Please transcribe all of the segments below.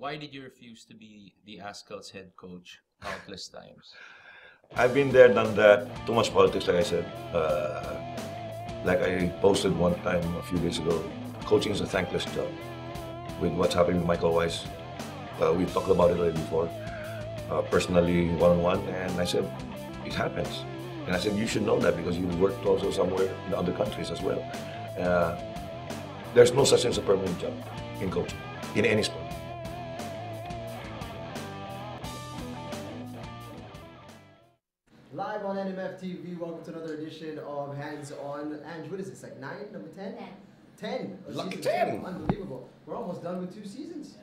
why did you refuse to be the Azkals' head coach countless times? I've been there, done that. Too much politics, like I said. Uh, like I posted one time a few days ago, coaching is a thankless job. With what's happening with Michael Weiss, uh, we talked about it already before, uh, personally, one-on-one, and I said, it happens. And I said, you should know that because you worked also somewhere in other countries as well. Uh, there's no such thing as a permanent job in coaching, in any sport. On NMF TV, welcome to another edition of Hans On. Ange, what is this, like nine, number 10? 10. 10. Lucky 10. two. Unbelievable. We're almost done with two seasons.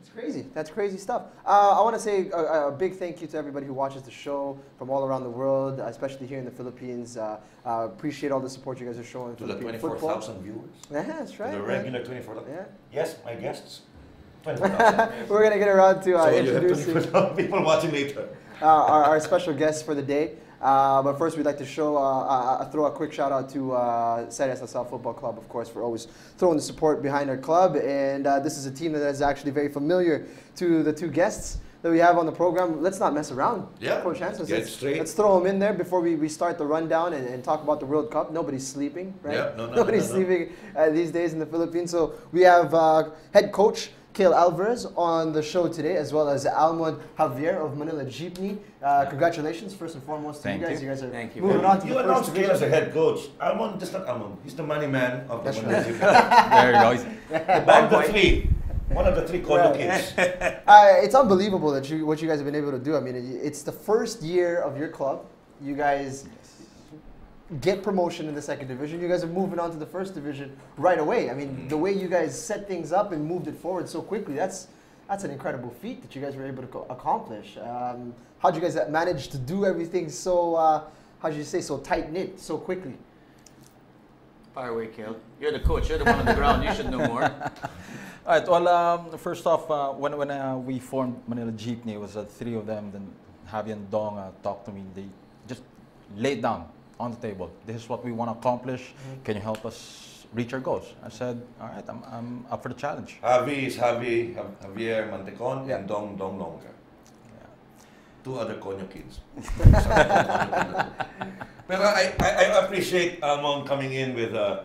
It's crazy. That's crazy stuff. Uh, I want to say a, a big thank you to everybody who watches the show from all around the world, especially here in the Philippines. Uh, uh, appreciate all the support you guys are showing. To the Philippine football. 24,000 viewers. Yeah, that's right. the man. regular 24,000. Yeah. Yes, my guests. 24,000. We're going to get around to uh, so you have introducing people watching later. uh, our, our special guest for the day. Uh, but first, we'd like to show, uh, uh, throw a quick shout out to uh, South Football Club, of course, for always throwing the support behind our club. And uh, this is a team that is actually very familiar to the two guests that we have on the program. Let's not mess around. Yeah, Coach Hans, let's, get let's, straight. let's throw them in there before we, we start the rundown and, and talk about the World Cup. Nobody's sleeping, right? Yeah, no, no, Nobody's no, no. sleeping uh, these days in the Philippines. So we have uh, head coach Kale Alvarez on the show today, as well as Almond Javier of Manila Jeepney. Uh, congratulations, first and foremost, to Thank you guys. you. You guys are Thank you moving very on to You the first announced Kale division. as the head coach. Almond, that's not Almond. He's the money man of the That's Manila right. Jeep. There you go. One of the three. One of the three condo Right. kids. Uh, it's unbelievable that you what you guys have been able to do. I mean, it- it's the first year of your club. You guys get promotion in the second division. You guys are moving on to the first division right away. I mean, the way you guys set things up and moved it forward so quickly, that's that's an incredible feat that you guys were able to co- accomplish. Um, how'd you guys manage to do everything so, uh, how'd you say, so tight knit so quickly? Fire away, Kale. You're the coach. You're the one on the ground. You should know more. All right. Well, um, first off, uh, when when uh, we formed Manila Jeepney, it was uh, three of them. Then Javi and Dong uh, talked to me. They just laid down on the table. This is what we want to accomplish. Mm-hmm. Can you help us reach our goals? I said, all right. I'm, I'm up for the challenge. Javi is Javi, Javier Mantecon, Yeah. and Dong Dong Longa. Yeah. Two other Conyo kids. Pero I, I, I appreciate Almond coming in with a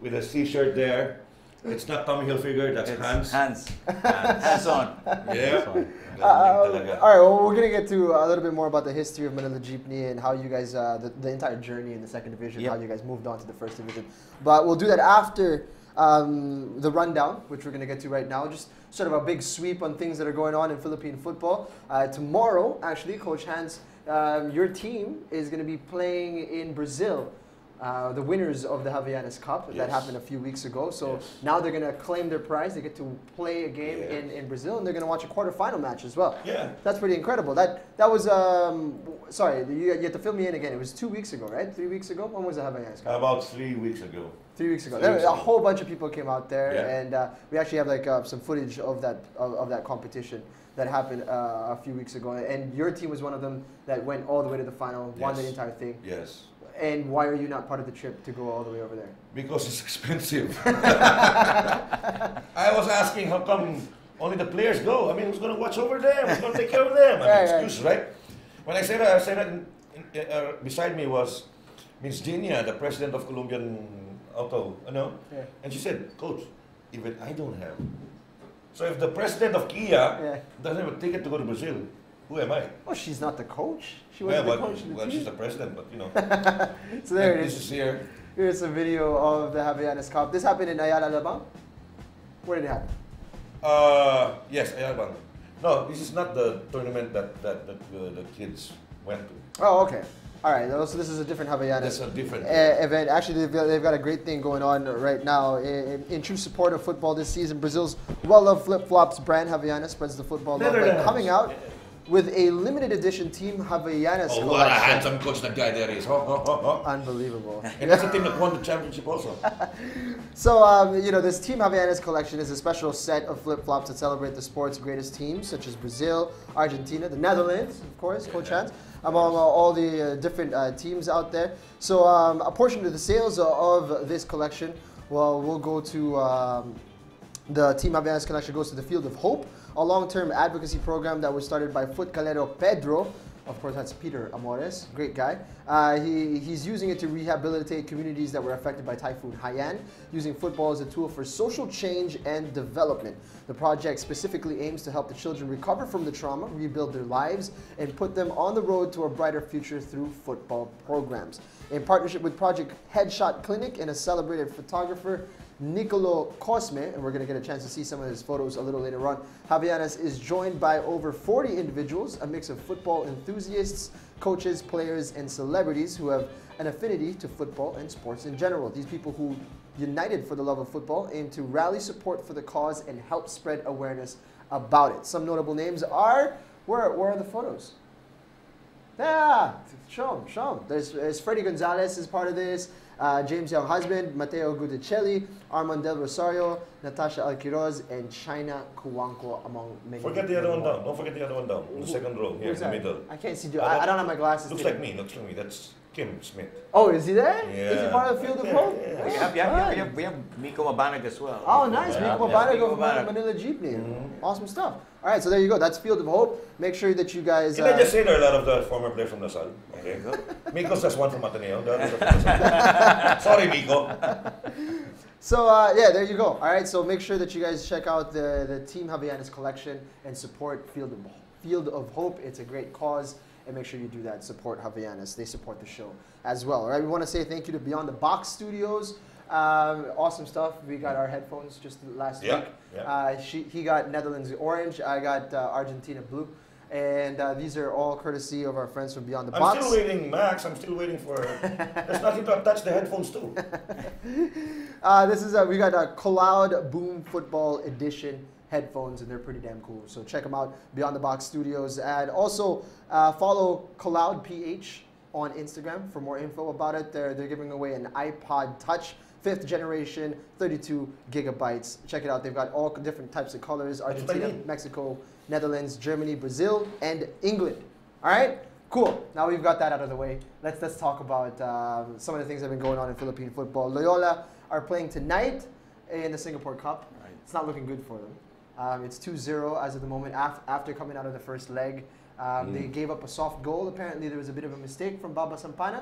with a t-shirt there. It's not Tommy Hilfiger, that's It's Hans. Hands. Hands on. Yeah. Uh, uh, all right, well, we're gonna get to a little bit more about the history of Manila Jeepney and how you guys, uh, the, the entire journey in the second division, Yep. how you guys moved on to the first division. But we'll do that after um, the rundown, which we're gonna get to right now. Just sort of a big sweep on things that are going on in Philippine football. Uh, tomorrow, actually, Coach Hans, um, your team is gonna be playing in Brazil. Uh, the winners of the Havaianas Cup that happened a few weeks ago. So Yes. now they're going to claim their prize. They get to play a game Yeah. in, in Brazil and they're going to watch a quarterfinal match as well. Yeah. That's pretty incredible. That that was um sorry you, you have to fill me in again. It was two weeks ago, right? Three weeks ago. When was the Havaianas Cup? About three weeks ago. Three weeks ago. three There, weeks a ago. whole bunch of people came out there, Yeah. and uh, we actually have like uh, some footage of that of, of that competition that happened uh, a few weeks ago. And your team was one of them that went all the way to the final, won the entire thing. Yes. And why are you not part of the trip to go all the way over there? Because it's expensive. I was asking how come only the players go? I mean, who's going to watch over them? Who's going to take care of them? I mean, Right, right. excuse, right? When I said that, I said that in, in, uh, beside me was Miss Dinia, the president of Colombian Auto, you know? Yeah. And she said, Coach, even I don't have. So if the president of Kia Yeah. doesn't have a ticket to go to Brazil, who am I? Well, she's not the coach. She wasn't the but, coach of the well, she's the president, but you know. so there it is. this is. here. Here's a video of the Havaianas Cup. This happened in Ayala Alabang. Where did it happen? Uh, yes, Ayabang. No, this is not the tournament that, that, that uh, the kids went to. Oh, okay. All right. So this is a different Havaianas. That's a different. event. Actually, they've got, they've got a great thing going on right now. In, in true support of football this season, Brazil's well-loved flip-flops brand Havaianas spreads the football love by coming out with a limited edition Team Havaianas oh, what a handsome coach that guy there is. Ho, ho, ho. Unbelievable. And that's the team that won the championship also. So, um, you know, this Team Havaianas collection is a special set of flip-flops that celebrate the sport's greatest teams, such as Brazil, Argentina, the Netherlands, of course, Coach Hans, among uh, all the uh, different uh, teams out there. So, um, a portion of the sales of this collection, well, will go to um, the Team Havaianas collection goes to the Field of Hope, a long-term advocacy program that was started by Foot Calero Pedro. Of course, that's Peter Amores, great guy. Uh, he, he's using it to rehabilitate communities that were affected by Typhoon Haiyan, using football as a tool for social change and development. The project specifically aims to help the children recover from the trauma, rebuild their lives, and put them on the road to a brighter future through football programs. In partnership with Project Headshot Clinic and a celebrated photographer, Nicolo Cosme, and we're going to get a chance to see some of his photos a little later on. Havaianas is joined by over 40 individuals, a mix of football enthusiasts, coaches, players, and celebrities who have an affinity to football and sports in general. These people who united for the love of football aim to rally support for the cause and help spread awareness about it. Some notable names are where, where are the photos? Yeah, show them, show them. There's, there's Freddie Gonzalez is part of this. Uh, James Young Husband, Matteo Guidicelli, Armand Del Rosario, Natasha Alquiroz, and China Kuwanko, among many. Forget the other one more. down. Don't forget the other one down. The second row, here in the middle. I can't see. Do I, I don't have my glasses. Looks today. like me. Looks like me. That's Kim Smith. Oh, is he there? Is he part of the Field of Yeah, Hope? yeah. We have, we have, we have, we have Miko Mabanag as well. Oh, nice. Yeah, Miko yeah, Mabanag Miko of Mabanag. Manila Jeepney. Mm-hmm. Awesome stuff. All right, so there you go. That's Field of Hope. Make sure that you guys. Can I uh, just say there are a lot of the former players from La Salle? Okay. Miko's just one from Ateneo. The others are from La Salle. Sorry, Miko. So uh, yeah, there you go. All right, so make sure that you guys check out the, the Team Havaianas collection and support Field of Field of Hope. It's a great cause, and make sure you do that. Support Havaianas. They support the show as well. All right, we want to say thank you to Beyond the Box Studios. Um, awesome stuff. We got our headphones just last Yeah, week. yeah. Uh, she, he got Netherlands orange. I got uh, Argentina blue. And uh, these are all courtesy of our friends from Beyond the Box. I'm still waiting, Max. I'm still waiting for. There's nothing to attach the headphones to. Uh, this is a, we got a Cloud Boom Football Edition headphones, and they're pretty damn cool. So check them out, Beyond the Box Studios, and also uh, follow Cloud PH on Instagram for more info about it. They're they're giving away an iPod Touch. Fifth generation, 32 gigabytes. Check it out. They've got all different types of colors That's what I Argentina. Mexico, Netherlands, Germany, Brazil, and England. All right? Cool. Now we've got that out of the way. Let's let's talk about um, some of the things that have been going on in Philippine football. Loyola are playing tonight in the Singapore Cup. Right. It's not looking good for them. Um, it's 2-0 as of the moment af- after coming out of the first leg. Um, They Mm. gave up a soft goal. Apparently there was a bit of a mistake from Baba Sampana.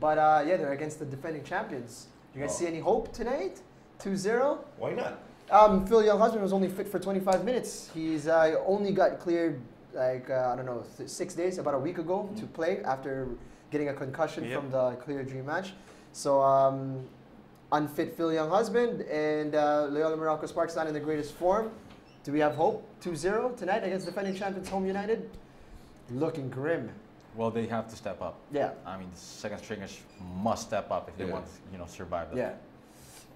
But uh, yeah, they're against the defending champions. You guys Oh. see any hope tonight? 2-0? Why not? Um, Phil Younghusband was only fit for 25 minutes. He's uh, only got cleared like uh, I don't know six days, about a week ago, to play after getting a concussion Yep. from the Clear Dream match. So um, unfit Phil Younghusband and uh, Loyola Meralco Sparks not in the greatest form. Do we have hope? 2-0 tonight against defending champions Home United. Looking grim. Well, they have to step up. Yeah. I mean, the second stringers must step up if they Yeah. want to, you know, survive. That. Yeah.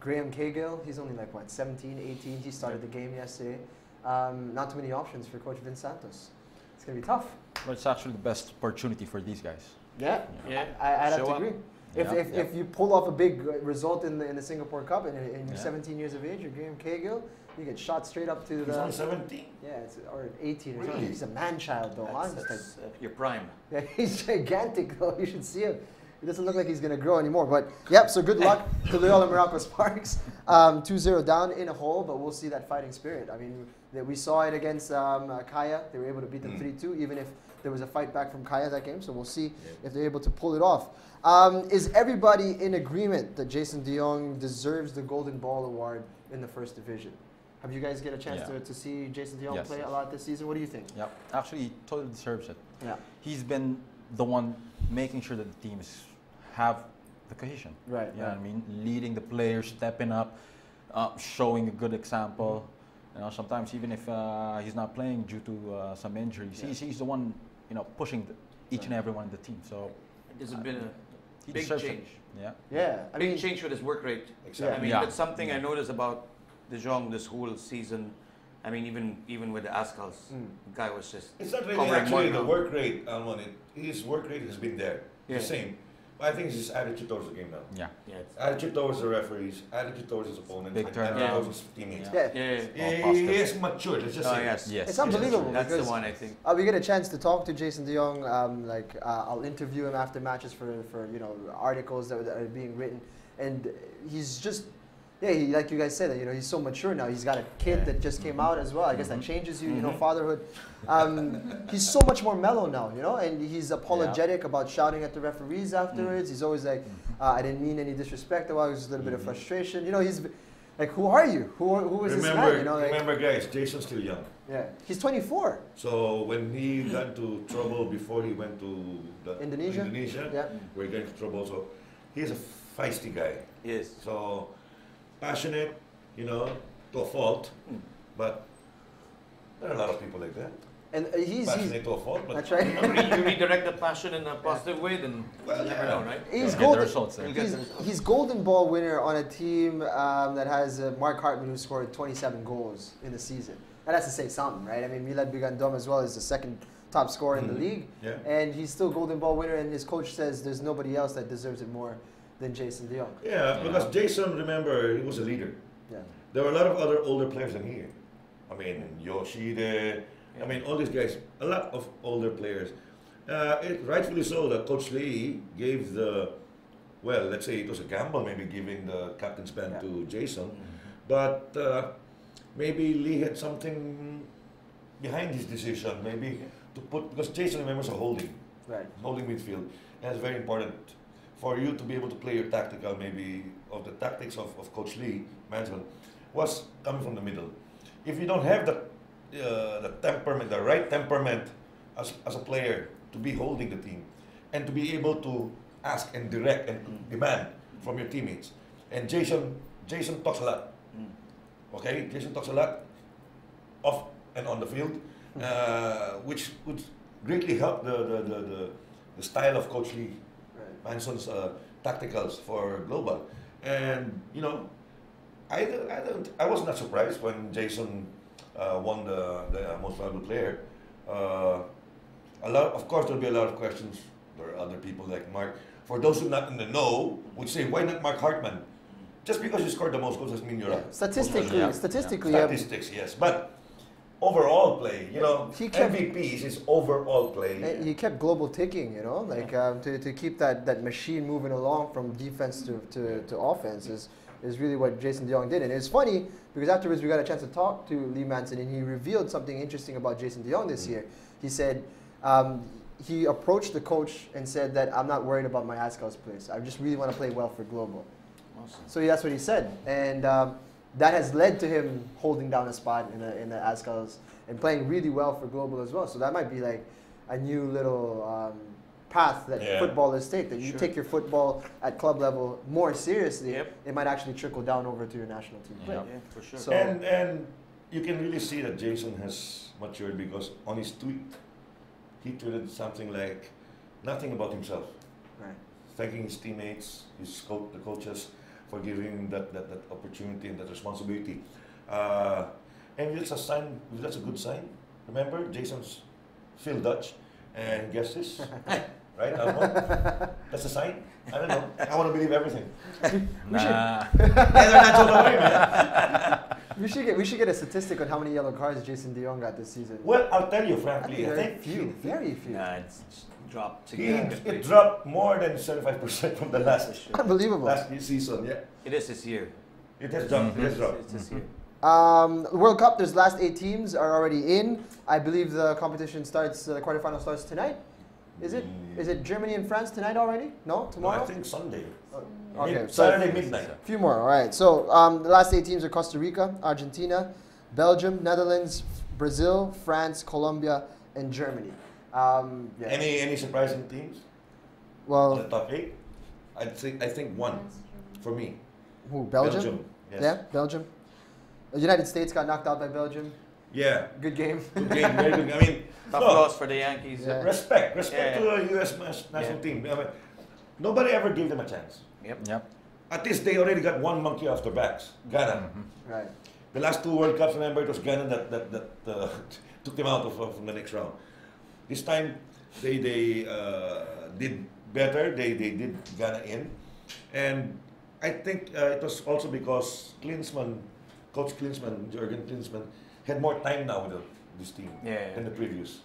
Graham Cahill, he's only like what, 17, 18. He started the game yesterday. Um, not too many options for Coach Vince Santos. It's gonna be tough. But it's actually the best opportunity for these guys. Yeah, Yeah. I, I'd have Show to up. agree. If, Yeah, if, yeah. if you pull off a big uh, result in the, in the Singapore Cup and, and you're Yeah. 17 years of age, you're Graham Cahill, you get shot straight up to He's only the 17. yeah, it's, or 18 or something. Really? He's a man child though. That's, like- that's, uh, your prime. yeah, he's gigantic though. You should see him. He doesn't look like he's going to grow anymore. But yep, so good luck to Loyola Meralco Sparks. Um, 2-0 down in a hole, but we'll see that fighting spirit. I mean, that we saw it against um, uh, Kaya. They were able to beat them Mm. 3-2, even if there was a fight back from Kaya that game. So we'll see if they're able to pull it off. Um, is everybody in agreement that Jason De Jong deserves the Golden Ball Award in the first division? Have you guys get a chance Yeah. to, to see Jason De Jong Yes, play yes. a lot this season? What do you think? Yeah, Actually, he totally deserves it. Yeah. He's been the one making sure that the teams have the cohesion. Right. You know what I mean? Leading the players, stepping up, uh, showing a good example. Mm-hmm. You know, sometimes even if uh, he's not playing due to uh, some injuries, Yeah. he's, he's the one, you know, pushing the, each and every one in the team. So There's been a he big change. it. Yeah. Yeah. I big mean, change with his work rate. Exactly. I mean, Yeah. that's something I Yeah. noticed about De Jong this whole season. I mean, even even with the Azkals, Mm. guy was just It's not really actually the work rate, Almon. It, his work rate has been there. Yeah. The same. But I think it's his attitude towards the game now. Yeah. Yeah, it's- Attitude towards the referees, attitude towards his opponent, Big and turnaround. attitude towards his teammates. yeah. yeah, yeah. He, All he positive. is matured. Let's just Oh, say. yes. Yes. It's unbelievable. That's the one I think. Uh, we get a chance to talk to Jason De Jong. Um, like uh, I'll interview him after matches for, for you know articles that, that are being written, and he's just Yeah, he, like you guys said, that you know he's so mature now. He's got a kid that just came out as well. I guess that mm-hmm. changes you, you know, mm-hmm. fatherhood. Um, he's so much more mellow now, you know, and he's apologetic about shouting at the referees afterwards. Mm. He's always like, mm-hmm. uh, "I didn't mean any disrespect. Well, It was just a little bit of frustration." You know, he's like, "Who are you? Who are, who is remember, this man?" You know, like, remember, guys, Jason's still young. yeah, he's 24. So when he got into trouble before he went to the Indonesia? Indonesia, Yeah. where he got into trouble. So he's a feisty guy. Yes. So passionate, you know, to a fault. Hmm. But there are a lot of people like that. And uh, he's, he's Passionate to a fault, but that's right. You redirect the passion in a positive way, then Well, you never yeah. know, right? He's Get the golden. results there. You'll get He's, the he's golden ball winner on a team um, that has uh, Mark Hartmann, who scored 27 goals in the season. That has to say something, right? I mean, Milad Bigandom as well is the second top scorer in the Mhm. league, Yeah. and he's still golden ball winner. And his coach says there's nobody else that deserves it more than Jason De Jong. yeah, because Jason, remember, he was a leader. Yeah. There were a lot of other older players than he. I mean, Yoshide. I mean, all these guys, a lot of older players. Uh, it, rightfully so that Coach Leigh gave the, well, let's say it was a gamble, maybe giving the captain's band Yeah. to Jason. But uh, maybe Leigh had something behind his decision. Maybe to put, because Jason remembers a holding, Right. holding midfield. And it's very important for you to be able to play your tactical, maybe, of the tactics of, of Coach Leigh, management, was coming from the middle. If you don't have the, uh, the temperament, the right temperament as, as a player to be holding the team and to be able to ask and direct and demand from your teammates. And Jason, Jason talks a lot. Okay, Jason talks a lot off and on the field, uh, which would greatly help the, the, the, the, the style of Coach Leigh. Manson's uh, tacticals for global. And you know, I don't, I don't, I was not surprised when Jason uh, won the, the most valuable player. Uh, a lot, of course, there'll be a lot of questions. There are other people like Mark. For those who are not in the know, would say, why not Mark Hartmann? Just because you scored the most goals doesn't mean you're Yeah. a Statistically, Yeah. statistically, um, Statistics, yes, but overall play, you know, He kept- MVPs is overall play. He kept global ticking, you know, like um, to, to keep that, that machine moving along from defense to, to, to offense is, is really what Jason De Jong did. And it's funny because afterwards we got a chance to talk to Leigh Manson and he revealed something interesting about Jason De Jong this year. He said um, he approached the coach and said that I'm not worried about my Azkals' place. I just really want to play well for global. Awesome. So that's what he said, and um, that has led to him holding down a spot in the in the Azkals and playing really well for global as well. So that might be like a new little um, path that Yeah. footballers take. That you Sure. take your football at club level more seriously. Yep. It might actually trickle down over to your national team play. Yeah. Yeah, for sure. So- And and you can really see that Jason has matured because on his tweet, he tweeted something like nothing about himself, Right. thanking his teammates, his coach, the coaches for giving that, that, that opportunity and that responsibility. Uh, and it's a sign. That's a good sign. Remember, Jason's Phil Dutch, and guess this, right? Almo? That's a sign. I don't know. I want to believe everything. We should, Nah. Yeah, they're not away, man. we should get we should get a statistic on how many yellow cards Jason De Jong got this season. Well, I'll tell you I frankly, think I very think few, he- very few. Nah, it's it's dropped He, significantly. it dropped more than 75% from the last sure. Unbelievable. last season. Yeah, It is this year. it has dropped. It has It's, dropped. it's this year. Um, World Cup, there's last eight teams are already in. I believe the competition starts, uh, the quarterfinal starts tonight. Is it? Is it Germany and France tonight already? No, No, tomorrow. I think Sunday. Okay, Mid- so Saturday midnight. a few more. All right. So um, the last eight teams are Costa Rica, Argentina, Belgium, Netherlands, Brazil, France, Colombia, and Germany. Um, yeah. Any any surprising teams? in well, the top eight. I think I think one for me. who? Belgium. Yes. Yeah, Belgium. The United States got knocked out by Belgium. Yeah. Good game. Good game. Very good. I mean, Tough no, loss for the Yankees. Yeah. respect, respect Yeah. to the U.S. national Yeah. team. I mean, nobody ever gave them a chance. Yep. Yep. At least they already got one monkey off their backs. Ghana. right. The last two World Cups, remember, it was Ghana that, that, that uh, took them out of, uh, from the next round. This time, they, they uh, did better. They, they did Ghana in. And I think uh, it was also because Klinsmann, Coach Klinsmann, Jurgen Klinsmann, had more time now with the, this team Yeah, yeah. than the previous.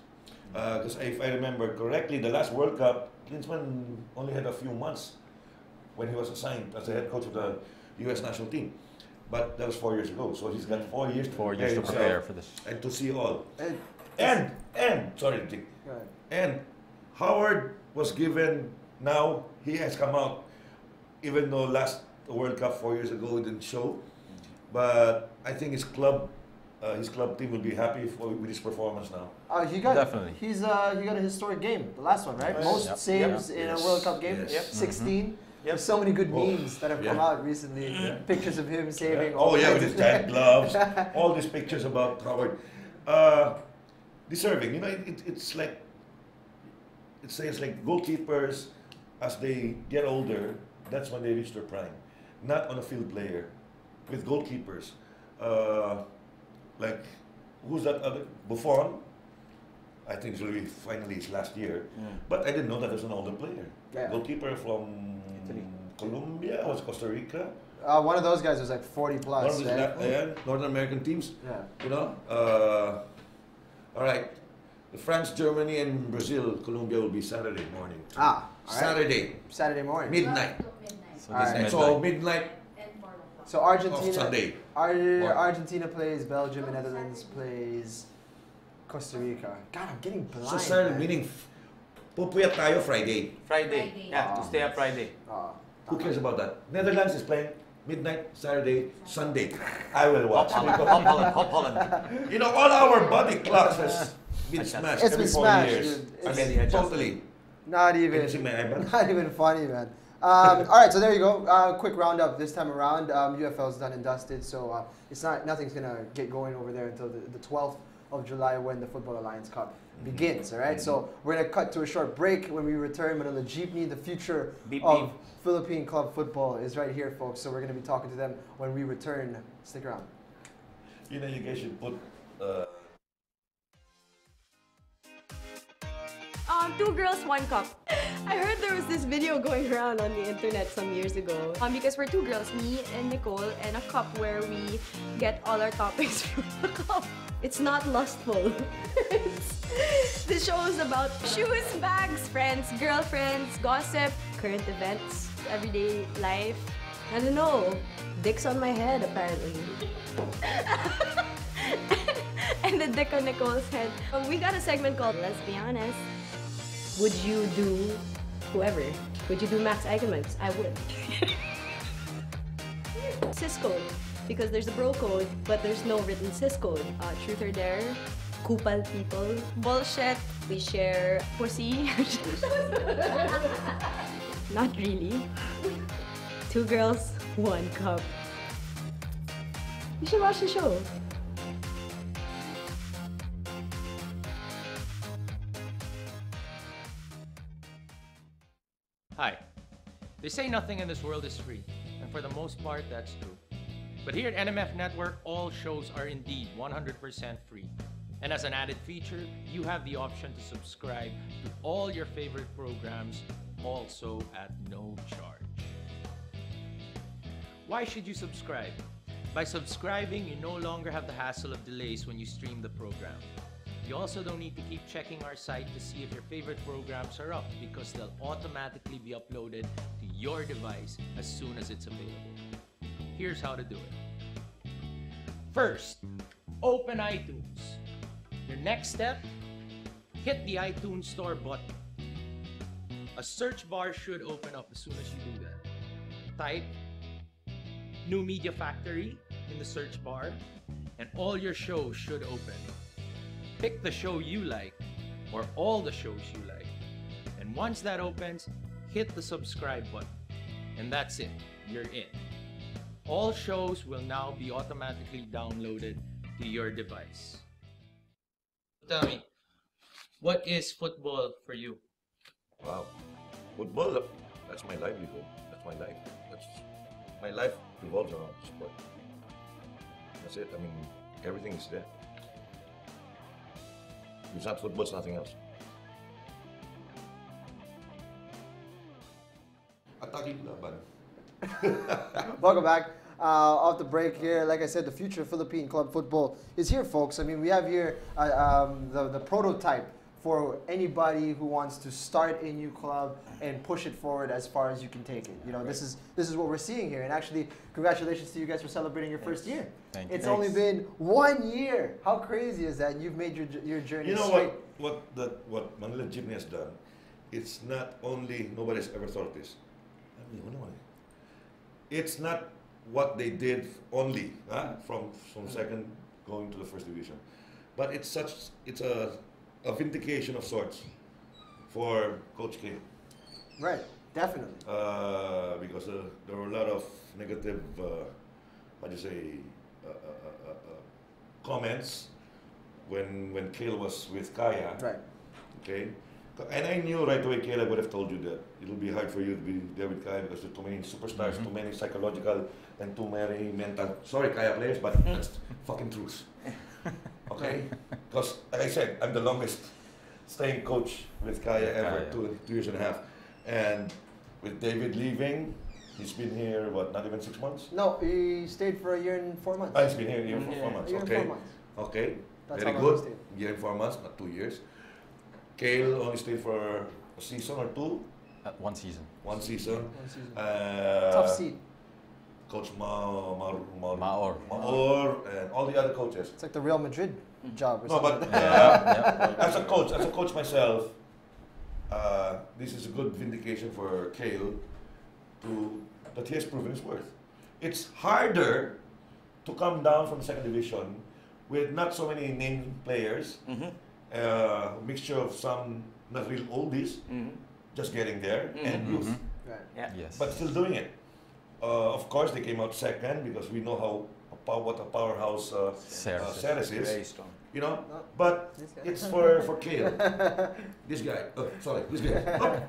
Because if I remember correctly, the last World Cup, Klinsmann only had a few months when he was assigned as the head coach of the U.S. national team. But that was four years ago, so he's got four years to Four prepare years to himself prepare for this. and to see all. It- And and sorry, Dick. Go ahead. And Howard was given now he has come out, even though last World Cup four years ago it didn't show, but I think his club, uh, his club team will be happy for, with his performance now. Uh, he got Definitely. He's uh, he got a historic game, the last one, right? Yes. Most Yep. saves Yep. in Yes. a World Cup game. Yes. Yep. 16 Yep. There's so many good Oh, memes that have come out recently. Pictures of him saving. Oh all yeah, with his of- gloves, all these pictures about Howard. Uh, deserving, you know, it, it, it's like it says like goalkeepers as they get older, that's when they reach their prime. Not on a field player, with goalkeepers. Uh, like who's that other Buffon? I think it's really to finally his last year. But I didn't know that was an older player. Yeah. Goalkeeper from Italy. Colombia, was Costa Rica. Uh, one of those guys was like 40 One plus. of these right? La- yeah, Northern American teams. Yeah. You know, uh, all right. France, Germany, and Brazil, Colombia will be Saturday morning. Ah, all right. Saturday, Saturday morning. midnight. So All this right. And midnight. so midnight so of Argentina. Sunday. Ar- What? Argentina plays Belgium and Netherlands plays Costa Rica. God, I'm getting blind. So Saturday, man. meaning f- pupuyat tayo Friday. Friday. Friday. Yeah, to Ah. stay up Friday. Ah, Who cares about that? Netherlands is playing midnight, Saturday, Sunday. I will Hop watch. Holland, Hop Holland, Hop Holland. You know, all our body clocks has been It's smashed been every four smashed, years. dude. I It's- mean, totally. Not Can even. you see my? Not even funny, man. Um, all right, so there you go. Uh, quick roundup this time around. Um, UFL's done and dusted, so uh, it's not nothing's gonna get going over there until the, the 12th of July when the Football Alliance Cup begins. All right, so we're gonna cut to a short break. When we return, Manila Jeepney, the future Beep, of beep. Philippine club football is right here, folks. So we're gonna be talking to them when we return. Stick around. You know, you guys should put. Uh, Um, two girls, one cup. I heard there was this video going around on the internet some years ago. Um, because we're two girls, me and Nicole, and a cup where we get all our topics from the cup. It's not lustful. The show is about shoes, bags, friends, girlfriends, gossip, current events, everyday life. I don't know. Dicks on my head, apparently. and the dick on Nicole's head. Um, we got a segment called Let's Be Honest. Would you do whoever? Would you do Max Eigenmans? I would. Cisco, because there's a bro code, but there's no written cis code. Uh, truth or dare, kupal people, bullshit. We share pussy. Not really. Two girls, one cup. You should watch the show. They say nothing in this world is free, and for the most part, that's true. But here at NMF Network, all shows are indeed 100% free. And as an added feature, you have the option to subscribe to all your favorite programs also at no charge. Why should you subscribe? By subscribing, you no longer have the hassle of delays when you stream the program. You also don't need to keep checking our site to see if your favorite programs are up because they'll automatically be uploaded to your device as soon as it's available. Here's how to do it. First, open iTunes. Your next step, hit the iTunes Store button. A search bar should open up as soon as you do that. Type New Media Factory in the search bar, and all your shows should open. Pick the show you like, or all the shows you like. And once that opens, hit the subscribe button. And that's it, you're in. All shows will now be automatically downloaded to your device. Tell me, what is football for you? Wow. Football, that's my livelihood. That's my life. That's my life revolves around sport. That's it. I mean, everything is there. If it's not football, it's nothing else. Welcome back. Uh, off the break here, like I said, the future of Philippine club football is here, folks. I mean, we have here uh, um, the, the prototype for anybody who wants to start a new club and push it forward as far as you can take it. You know, this is this is what we're seeing here. And actually, congratulations to you guys for celebrating your first year. Thank you. It's only been one year. How crazy is that? You've made your your journey You know straight. what? What that what Manila Jeepney has done? It's not only nobody's ever thought this. I mean. It's not what they did only huh? from from second going to the first division, but it's such it's a a vindication of sorts for Coach K. Right, definitely. Uh, because uh, there were a lot of negative, uh, how do you say, uh, uh, uh, uh, uh, comments when when Kale was with Kaya. Right. Okay. And I knew right away, Kale, I would have told you that it'll be hard for you to be there with Kaya because there are too many superstars, Mhm. too many psychological, and too many mental. Sorry, Kaya players, but that's fucking truth. Okay? Because, like I said, I'm the longest staying coach with Kaya ever, Kaya. two, two years and a half. And with David leaving, he's been here, what, not even six months? No, he stayed for a year and four months. Ah, he's been here a year for Yeah. four a months. Okay. four months. Okay. That's Very how long he good. stayed. Year and four months, not two years. Kale only stayed for a season or two, Uh, one season. one season. One season. Uh, Tough seat. Coach Ma, Ma, Ma, Maor. Maor and all the other coaches. It's like the Real Madrid job or No, something. but Yeah, uh, as a coach, as a coach myself, uh, this is a good vindication for Kale to that he has proven his worth. It's harder to come down from the second division with not so many name players, Mm-hmm. uh, mixture of some not real oldies, Mm-hmm. just getting there, and Mhm. youth. Right. Yeah. Yes. but still doing it. Uh, of course, they came out second because we know how what a powerhouse uh, uh, Ceres. Ceres is. Very strong. You know, No. but it's for for Kale. this guy. Oh, sorry, this guy. Oh.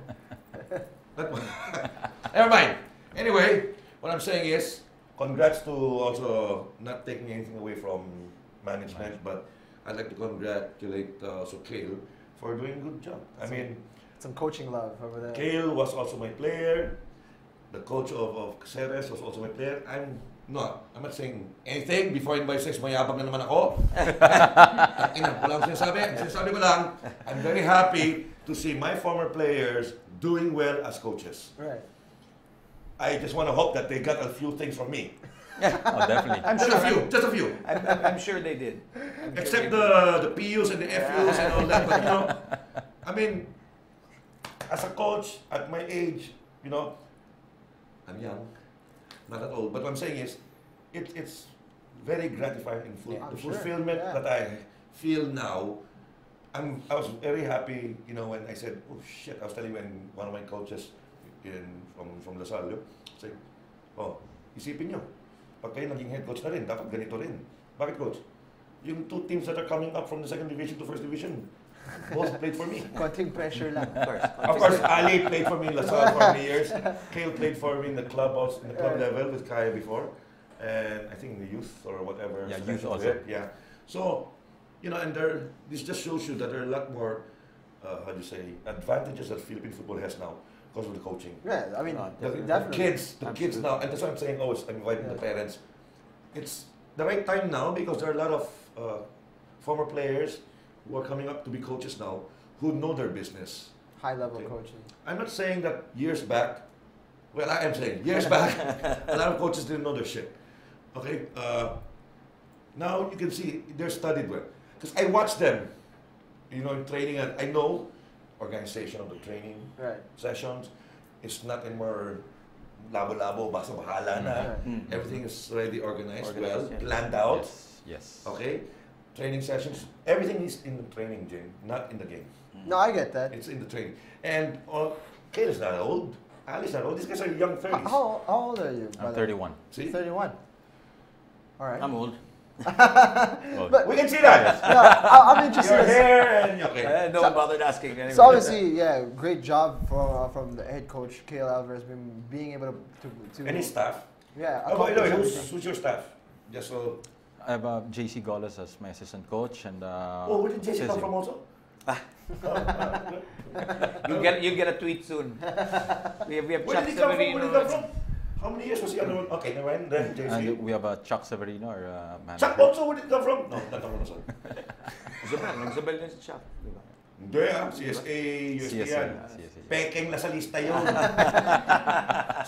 That one. Never mind. Anyway, what I'm saying is, congrats to also not taking anything away from management, but I'd like to congratulate uh, also Kale for doing a good job. I mean, Some coaching love over there. Kale was also my player. The coach of, of Ceres was also my player. I'm not. I'm not saying anything before anybody says mayabang na naman ako. Ina, wala akong sinasabi. Ang sinasabi ko lang, I'm very happy to see my former players doing well as coaches. Right. I just want to hope that they got a few things from me. Oh, definitely. I'm just sure. a few, I'm, just a few. I'm, I'm, I'm sure they did. I'm sure Except they the the PUs and the FUs and all that. But you know, I mean, as a coach at my age, you know, I'm young, not at all. But what I'm saying is, it, it's very gratifying. In full, Yeah, the sure, fulfillment yeah. that I feel now. I'm, I was very happy, you know, when I said, "Oh shit!" I was telling when one of my coaches in from from La Salle, saying, "Oh, isipin nyo, pag kayo naging head coach na rin, dapat ganito rin. Bakit coach? Yung two teams that are coming up from the second division to first division, both played for me. Konting pressure lang. Of course. Of course, Ali played for me in LaSalle for many years. Kale played for me in the club also, in the club Right. level with Kaya before, and I think in the youth or whatever. Yeah, selections youth also. had. Yeah. So, you know, and there, this just shows you that there are a lot more, uh, how do you say, advantages that Philippine football has now because of the coaching. Yeah, I mean, No, The, the kids, the kids now, and that's what I'm saying. Always, I'm inviting the parents. It's the right time now because there are a lot of uh, former players who are coming up to be coaches now who know their business. High level Okay. coaching. I'm not saying that years back. Well, I am saying years back, a lot of coaches didn't know their shit. Okay, uh, now you can see they're studied well because I watch them, you know, in training, and I know organization of the training Right. sessions. It's not anymore labo-labo, basta bahala na. Right. Mm. Everything is already organized, well, Organized, yeah. planned out. Yes. Yes. Okay, training sessions. Everything is in the training gym, not in the game. No, I get that. It's in the training. And uh, Kale is not old. Ali's not old. These guys are young How, 30s. how, how old are you? by I'm the way? 31. See? 31. All right. I'm old. But- We can see that. no, I, I'm interested. Your in- hair and okay. Uh, no one bothered asking anyway. So obviously, yeah, great job from uh, from the head coach Kale Alvarez, being, being able to to, to Any staff? yeah. Oh, by the way, accomplish who's, who's your staff? Just so. I have uh, JC Goles as my assistant coach, and uh, oh, where did Jesse come from also? Oh, You get you get a tweet soon. We have, we have Where Chuck did he come from? Where did he Severino. come from? How many years was he under? Okay, never mind. Then JC. And we have uh, Chuck Severino, our uh, manager. Chuck also, where did he come from? No, not from also. Isabel, nagsabel din si Chuck. di ba? Hindi ah, CSA, UST CSA, yan. CSA. Pekeng na lista yun.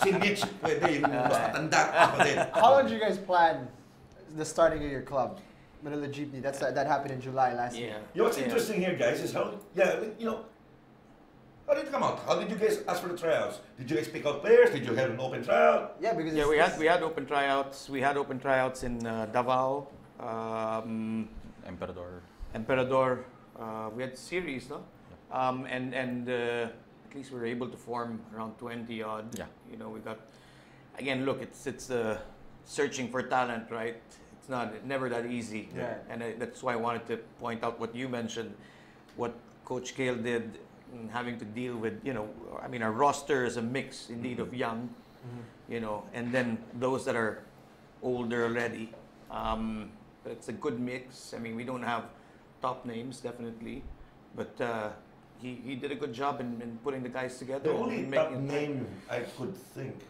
si Mitch, pwede, yung mas matanda. How long did you guys plan the starting of your club, Manila Jeepney? That's that, that happened in July last year. You know what's Yeah. interesting here, guys, is how, yeah, you know, how did it come out? How did you guys ask for the tryouts? Did you guys pick out players? Did you have an open tryout? Yeah, because Yeah, we had we had open tryouts. We had open tryouts in uh, Davao, um, Emperador. Emperador. Uh, we had series, no? Um, and and uh, at least we were able to form around 20 odd. Yeah. You know, we got again. Look, it's it's uh, searching for talent, right? It's not never that easy. Yeah. And I, that's why I wanted to point out what you mentioned, what Coach Kale did, in having to deal with. You know, I mean, our roster is a mix indeed of young, you know, and then those that are older already. Um, but it's a good mix. I mean, we don't have top names definitely, but uh, he, he did a good job in, in putting the guys together. The only top name I could think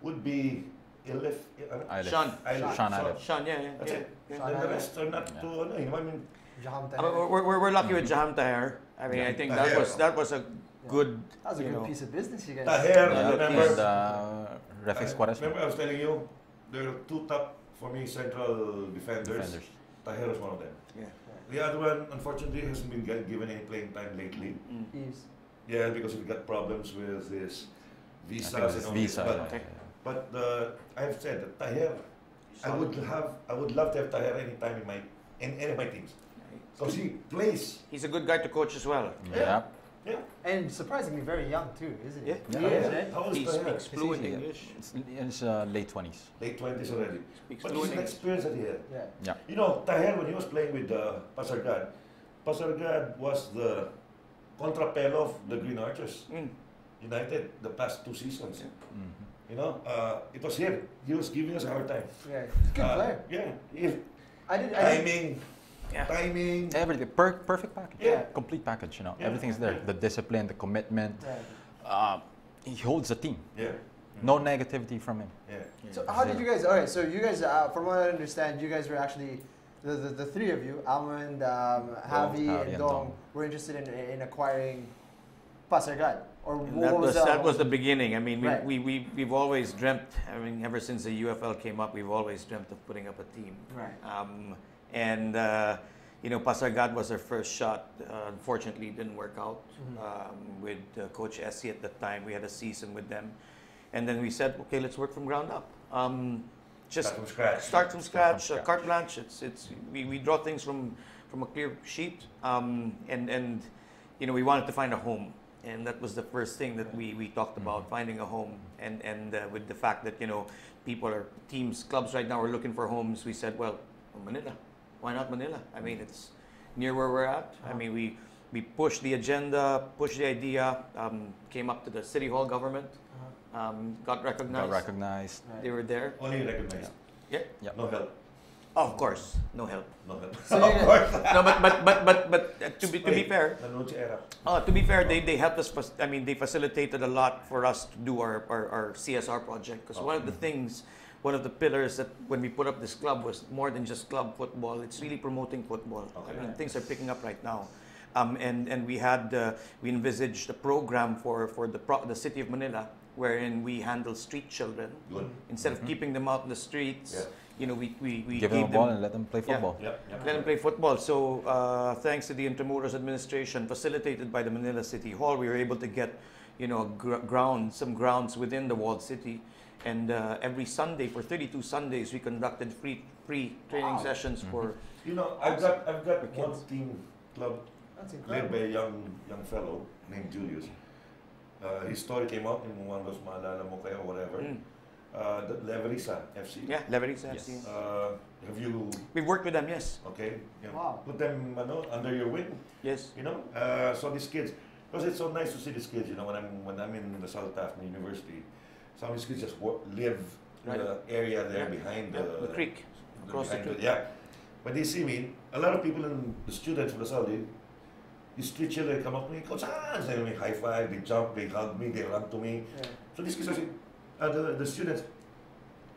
would be Ilif. uh, Eilif. Sean. Eilif. Sean Eilif. Sean, yeah, yeah, That's yeah. it. yeah. Sean Then the rest are not Yeah. too, ano, eh, I mean, Jaham Uh, we're, we're, we're lucky with Jaham Taher. I mean, I think that was that was a good. That was a good know, piece of business, you guys. Taher, Yeah, remember? and uh, Reflex I- Quaresma. Remember I was telling you, there are two top, for me, central defenders. Defenders. Taher is one of them. Yeah. The other one, unfortunately, hasn't been gi- given any playing time lately. Mm. Eves. Yeah, because we got problems with his visas and it's all Visa. this. But, yeah, Okay. But uh, I've said that Taher, I would have, I would love to have Taher anytime in my, in any of my teams. Because he plays. He's a good guy to coach as well. yeah. yeah. Yeah. And surprisingly very young too, isn't he? Yeah. He Yeah. is, right? He is speaks fluent English. It's, it's uh, late 20s. Late 20s already. Speaks But it's fluent an English. experience that he had. Yeah. Yeah. You know, Taher, when he was playing with uh, Pasargad, Pasargad was the contrapelo of the Green Archers Mm. United the past two seasons. Mhm. You know, uh, it was him. He was giving us a hard time. Yeah. Good Uh, player. Yeah. If I did. I did timing, Yeah. timing. Everything, per- perfect package. Yeah. Complete package, you know. Yeah. Everything's there. The discipline, the commitment. yeah. Uh, he holds the team. Yeah. No negativity from him. Yeah. So how did you guys? All right. So you guys, uh, from what I understand, you guys were actually the, the, the three of you, Almond, um, Javi, Javi and and Dong, Dong. were interested in, in acquiring Pasargad. Or And what that was uh, that was the beginning. I mean, we, Right. we, we, we've always dreamt, I mean, ever since the UFL came up, we've always dreamt of putting up a team. Right. Um, and, uh, you know, Pasargad was our first shot. Uh, unfortunately, it didn't work out Mhm. um, with uh, Coach Essie at the time. We had a season with them. And then we said, okay, let's work from ground up. Um, just Start from scratch. start from Start from scratch, uh, scratch. carte blanche. It's, it's, we, we draw things from, from a clear sheet. Um, and, and, you know, we wanted to find a home. And that was the first thing that we, we talked about, finding a home. And, and uh, with the fact that, you know, people are, teams, clubs right now are looking for homes, we said, well, Manila. Why not Manila? I mean, it's near where we're at. I mean, we, we pushed the agenda, pushed the idea, um, came up to the city hall government, Uh-huh. um, got recognized. Got recognized. Right. They were there. Only recognized. Yeah. Yep. No help. Oh, of course, no help. No help. So of course. No, but but but but but uh, to be to be fair, nanonood si Era. uh, to be fair, they, they helped us. I mean, they facilitated a lot for us to do our, our, our CSR project. Because one of the things, one of the pillars that when we put up this club was more than just club football. It's really promoting football. I mean, things are picking up right now. Um, and and we had uh, we envisaged a program for for the pro- the city of Manila wherein we handle street children Good. instead of keeping them out in the streets. Yeah. You know, we we, we Give them a gave ball and let them play Yeah. football. Yep. yep. let them play football. So, uh, thanks to the Intramuros administration, facilitated by the Manila City Hall, we were able to get, you know, gr- ground, some grounds within the walled city. And uh, every Sunday, for 32 Sundays, we conducted free free training Wow. sessions for. You know, I've got I've got one kids. team club That's led incredible. by a young young fellow named Julius. Uh, his story came out in one of those maalala mo kaya or whatever. Mm. Uh, the Leverisa FC. Yeah, Leverys Yes. FC. Uh, have you We've worked with them, yes. okay? You know, Wow. Put them ano, under your wing. Yes. You know, uh, so these kids, because it's so nice to see these kids. You know, when I'm when I'm in the South African University, some of these kids just work, live Right. in the area there Yeah. behind Yeah, the, the creek. Across the behind creek. yeah. When they see me, a lot of people in the students from the Saudi, these street children come up to me, Coach Hans, they make high five, they jump, they hug me, they run to me. Yeah. So these kids are saying, uh, the, the students,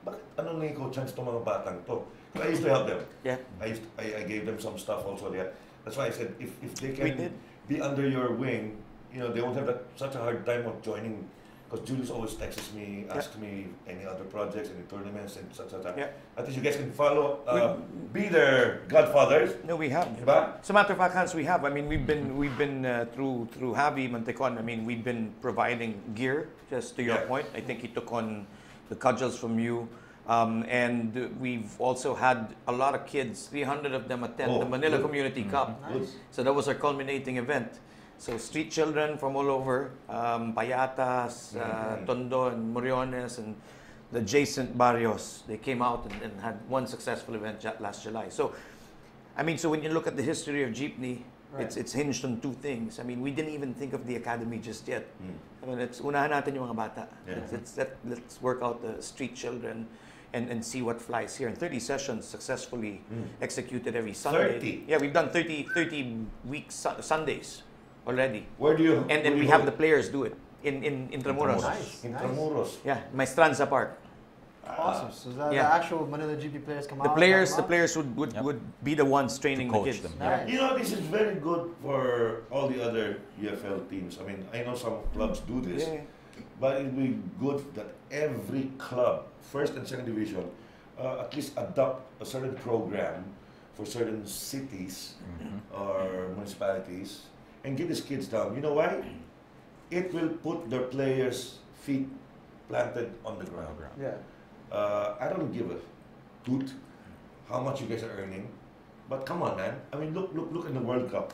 bakit ano ni Coach Hans itong mga batang to? I used to help them. Yeah. I, used I, I gave them some stuff also there. That's why I said, if, if they can be under your wing, you know, they won't have that, such a hard time of joining. Because Julius always texts me, asks me any other projects, any tournaments, and such, such, such. Yeah. At least you guys can follow, uh, be their godfathers. No, we have. Diba? a matter of fact, Hans, we have. I mean, we've been we've been uh, through through Javi Montecon. I mean, we've been providing gear. Just to your Yeah. point, I think he took on the cudgels from you, um, and we've also had a lot of kids. 300 of them attend Oh, the Manila good. Community Cup. Good. So that was our culminating event. So street children from all over, um, Payatas, uh, Mhm. Tondo, and Moriones, and the adjacent barrios, they came out and, and had one successful event last July. So, I mean, so when you look at the history of Jeepney, it's Right. it's hinged on two things. I mean, we didn't even think of the academy just yet. Mm. I mean, let's unahan natin yung mga bata. Yeah. Let's, let's, let, let's work out the street children and, and see what flies here. And 30 sessions successfully Mm. executed every Sunday. 30? Yeah, we've done 30, 30 weeks, Su- Sundays already. Where do you? And then we have the players do it in, in, in Intramuros. Nice. In nice. Yeah, Maestranza Park. Awesome. So the, Yeah. the actual Manila GP players come The out. players, the players would, would, Yep. would be the ones training the coach kids. them. Nice. You know, this is very good for all the other UFL teams. I mean, I know some clubs do this, Yeah. but it'd be good that every club, first and second division, uh, at least adopt a certain program for certain cities or municipalities and get these kids down. You know why? It will put their players' feet planted on the ground. Yeah. Uh, I don't give a hoot how much you guys are earning, but come on, man. I mean, look, look, look in the World Cup.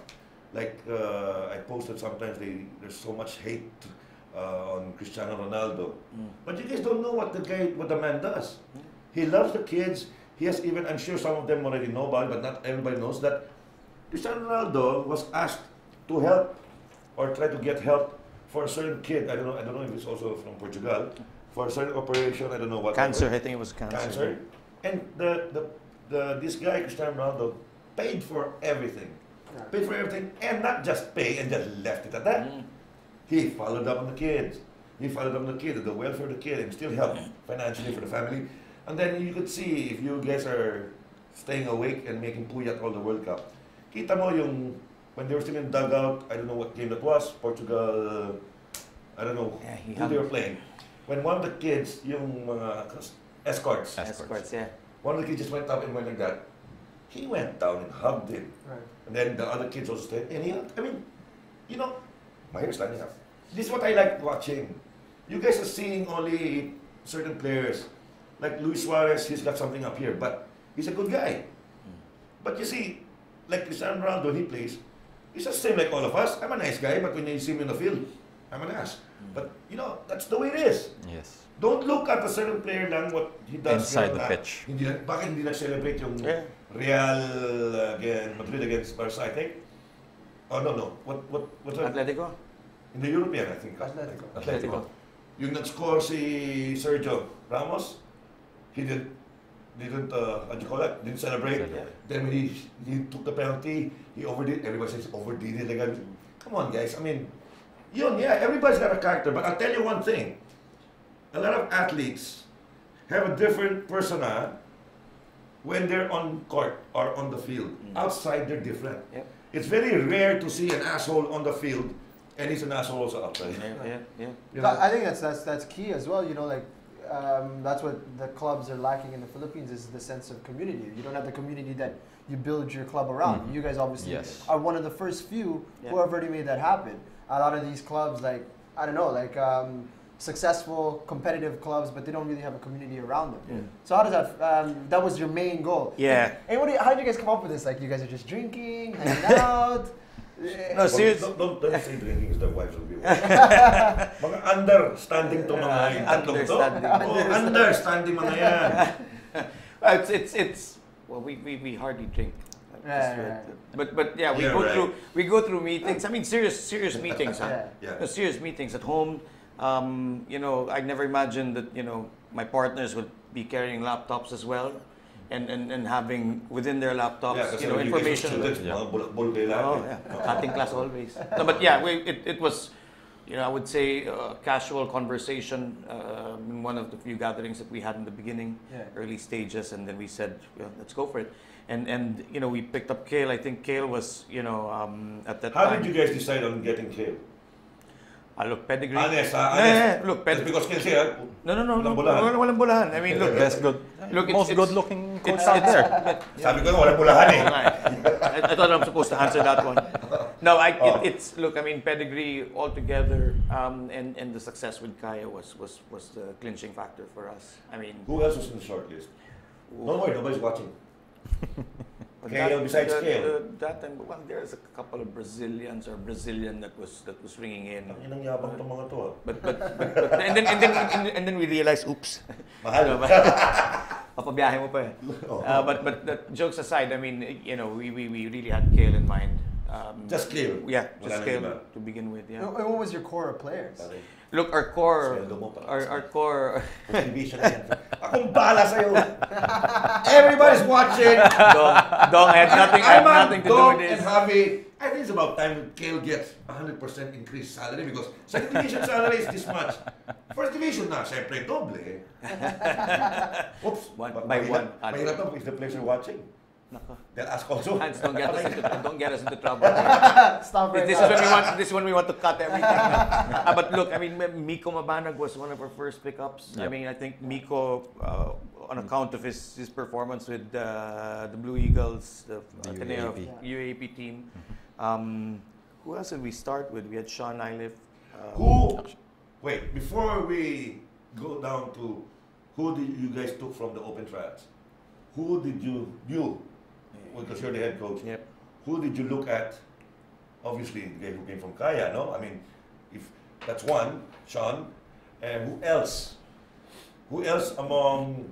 Like uh, I posted, sometimes they there's so much hate uh, on Cristiano Ronaldo, Mm. but you guys don't know what the guy, what the man does. He loves the kids. He has even, I'm sure some of them already know about it, but not everybody knows that Cristiano Ronaldo was asked to help or try to get help for a certain kid. I don't know. I don't know if it's also from Portugal for a certain operation. I don't know what Cancer, I think it was cancer. cancer. And the, the, the this guy Cristiano Ronaldo paid for everything, Yeah. paid for everything, and not just pay and just left it at that. Mm. He followed up on the kids. He followed up on the kid, the welfare of the kid, and still helped financially for the family. And then you could see if you guys are staying awake and making puyat all the World Cup. Kita mo yung when they were still in dugout. I don't know what game that was. Portugal. I don't know Yeah, he who they were playing. When one of the kids, yung uh, mga escorts, escorts, yeah. one of the kids just went up and went like that. He went down and hugged him. Right. And then the other kids also stayed. And he, I mean, you know, my hair's standing up. This is what I like watching. You guys are seeing only certain players. Like Luis Suarez, he's got something up here, but he's a good guy. Hmm. But you see, like Cristiano Ronaldo, he plays, he's the same like all of us. I'm a nice guy, but when you see me in the field, I'm an ass. But, you know, that's the way it is. Yes. Don't look at a certain player lang what he does. Inside the na pitch. Hindi bakit hindi na-celebrate yung Yeah. Real again, Madrid against Barca, I think. Oh, no, no. What, what, what's that? Atletico? In the European, I think. Atletico. Atletico. Yung nag-score si Sergio Ramos, he did, didn't, uh, what do you call that? Didn't celebrate. Celebrate. Then when he, he took the penalty, he overdid, everybody says overdid it again. Come on, guys. I mean, yun, yeah, everybody's got a character. But I'll tell you one thing. A lot of athletes have a different persona when they're on court or on the field. Outside, they're different. Yep. It's very rare to see an asshole on the field, and he's an asshole also outside. Yeah, yeah, yeah. You know? I think that's that's that's key as well. You know, like um, that's what the clubs are lacking in the Philippines is the sense of community. You don't have the community that you build your club around. Mhm. You guys obviously Yes. are one of the first few Yeah. who have already made that happen. A lot of these clubs, like I don't know, like um, successful competitive clubs, but they don't really have a community around them. Yeah. So how does that? Um, that was your main goal. Yeah. And what? Do you, how did you guys come up with this? Like you guys are just drinking, hanging out. No, Well, serious. Don't, don't, don't say drinking is the wives will be Mga understanding to mga Uh, yung tatlong to. understanding. Oh, understanding mga yan. Well, it's it's it's well, we we, we hardly drink. Right, just, uh. But but yeah, we Yeah, go right. through we go through meetings. I mean, serious serious meetings, huh? Yeah. Yeah. No, serious meetings at home. Um, you know, I never imagined that you know my partners would be carrying laptops as well, and and, and having within their laptops, Yeah, you know, you information. students, Yeah. mga bulak-bulak lahat Oh, yeah. Cutting class always. No, but yeah, we, it, it was, you know, I would say uh, casual conversation uh, in one of the few gatherings that we had in the beginning, Yeah. early stages, and then we said, well, let's go for it. And and you know we picked up Kale. I think Kale was you know um, at that How time. How did you guys decide on getting Kale? Ah, look, pedigree. Honest, ah, Yeah, honest. yeah, yeah. Look, That's pedigree. because Kale siya, No, no, no, no. Walang bulahan. Walang, walang bulahan. I mean, look, Best good, Look, it's- most it's- good-looking coach it's, out it's, there. sabi ko na walang bulahan eh. I, I thought I'm supposed to answer that one. No, I, Oh. it, it's look. I mean, pedigree altogether, um, and and the success with Kaya was was was the clinching factor for us. I mean, Who else was in the shortlist? Don't worry, nobody's watching. Kale besides the- that time, well, there's a couple of Brazilians or Brazilian that was that was ringing in. Ang inang yabang tong mga to ah. But but, but, but and then and then and, and then we realized, oops. Mahal. Papabiyahe mo pa eh. Oh. Uh, but but that, jokes aside, I mean, you know, we, we, we really had Kale in mind. Um, Just Kale. yeah, just iba. to begin with. And Yeah. what was your core of players? Look, our core, Sweldo mo pala. our, our core. Division na yan. Akong bala sa'yo. Everybody's watching. Dong, Dong, I had nothing. I I'm nothing to do Dom with and this. Javi. I think it's about time Kale gets 100% increased salary because second division salary is this much. First division na, syempre, doble. Oops. One- by one. Mahirap to if the players are watching. Nako. They'll ask also. Hans, don't get us into don't get us into trouble. Stop right this now. is when we want. This is when we want to cut everything. Ah, but look, I mean, Miko Mabanag was one of our first pickups. I mean, I think Miko, uh, on account of his, his performance with uh, the Blue Eagles, the, The Ateneo UAAP. UAP team. Um, who else did we start with? We had Sean Iliff. Uh, Who? Wait, before we go down to who did you guys took from the open trials? Who did you you? Because you're the head coach. Yep. Who did you look at? Obviously, the guy who came from Kaya, no? I mean, if that's one, Sean, and who else? Who else among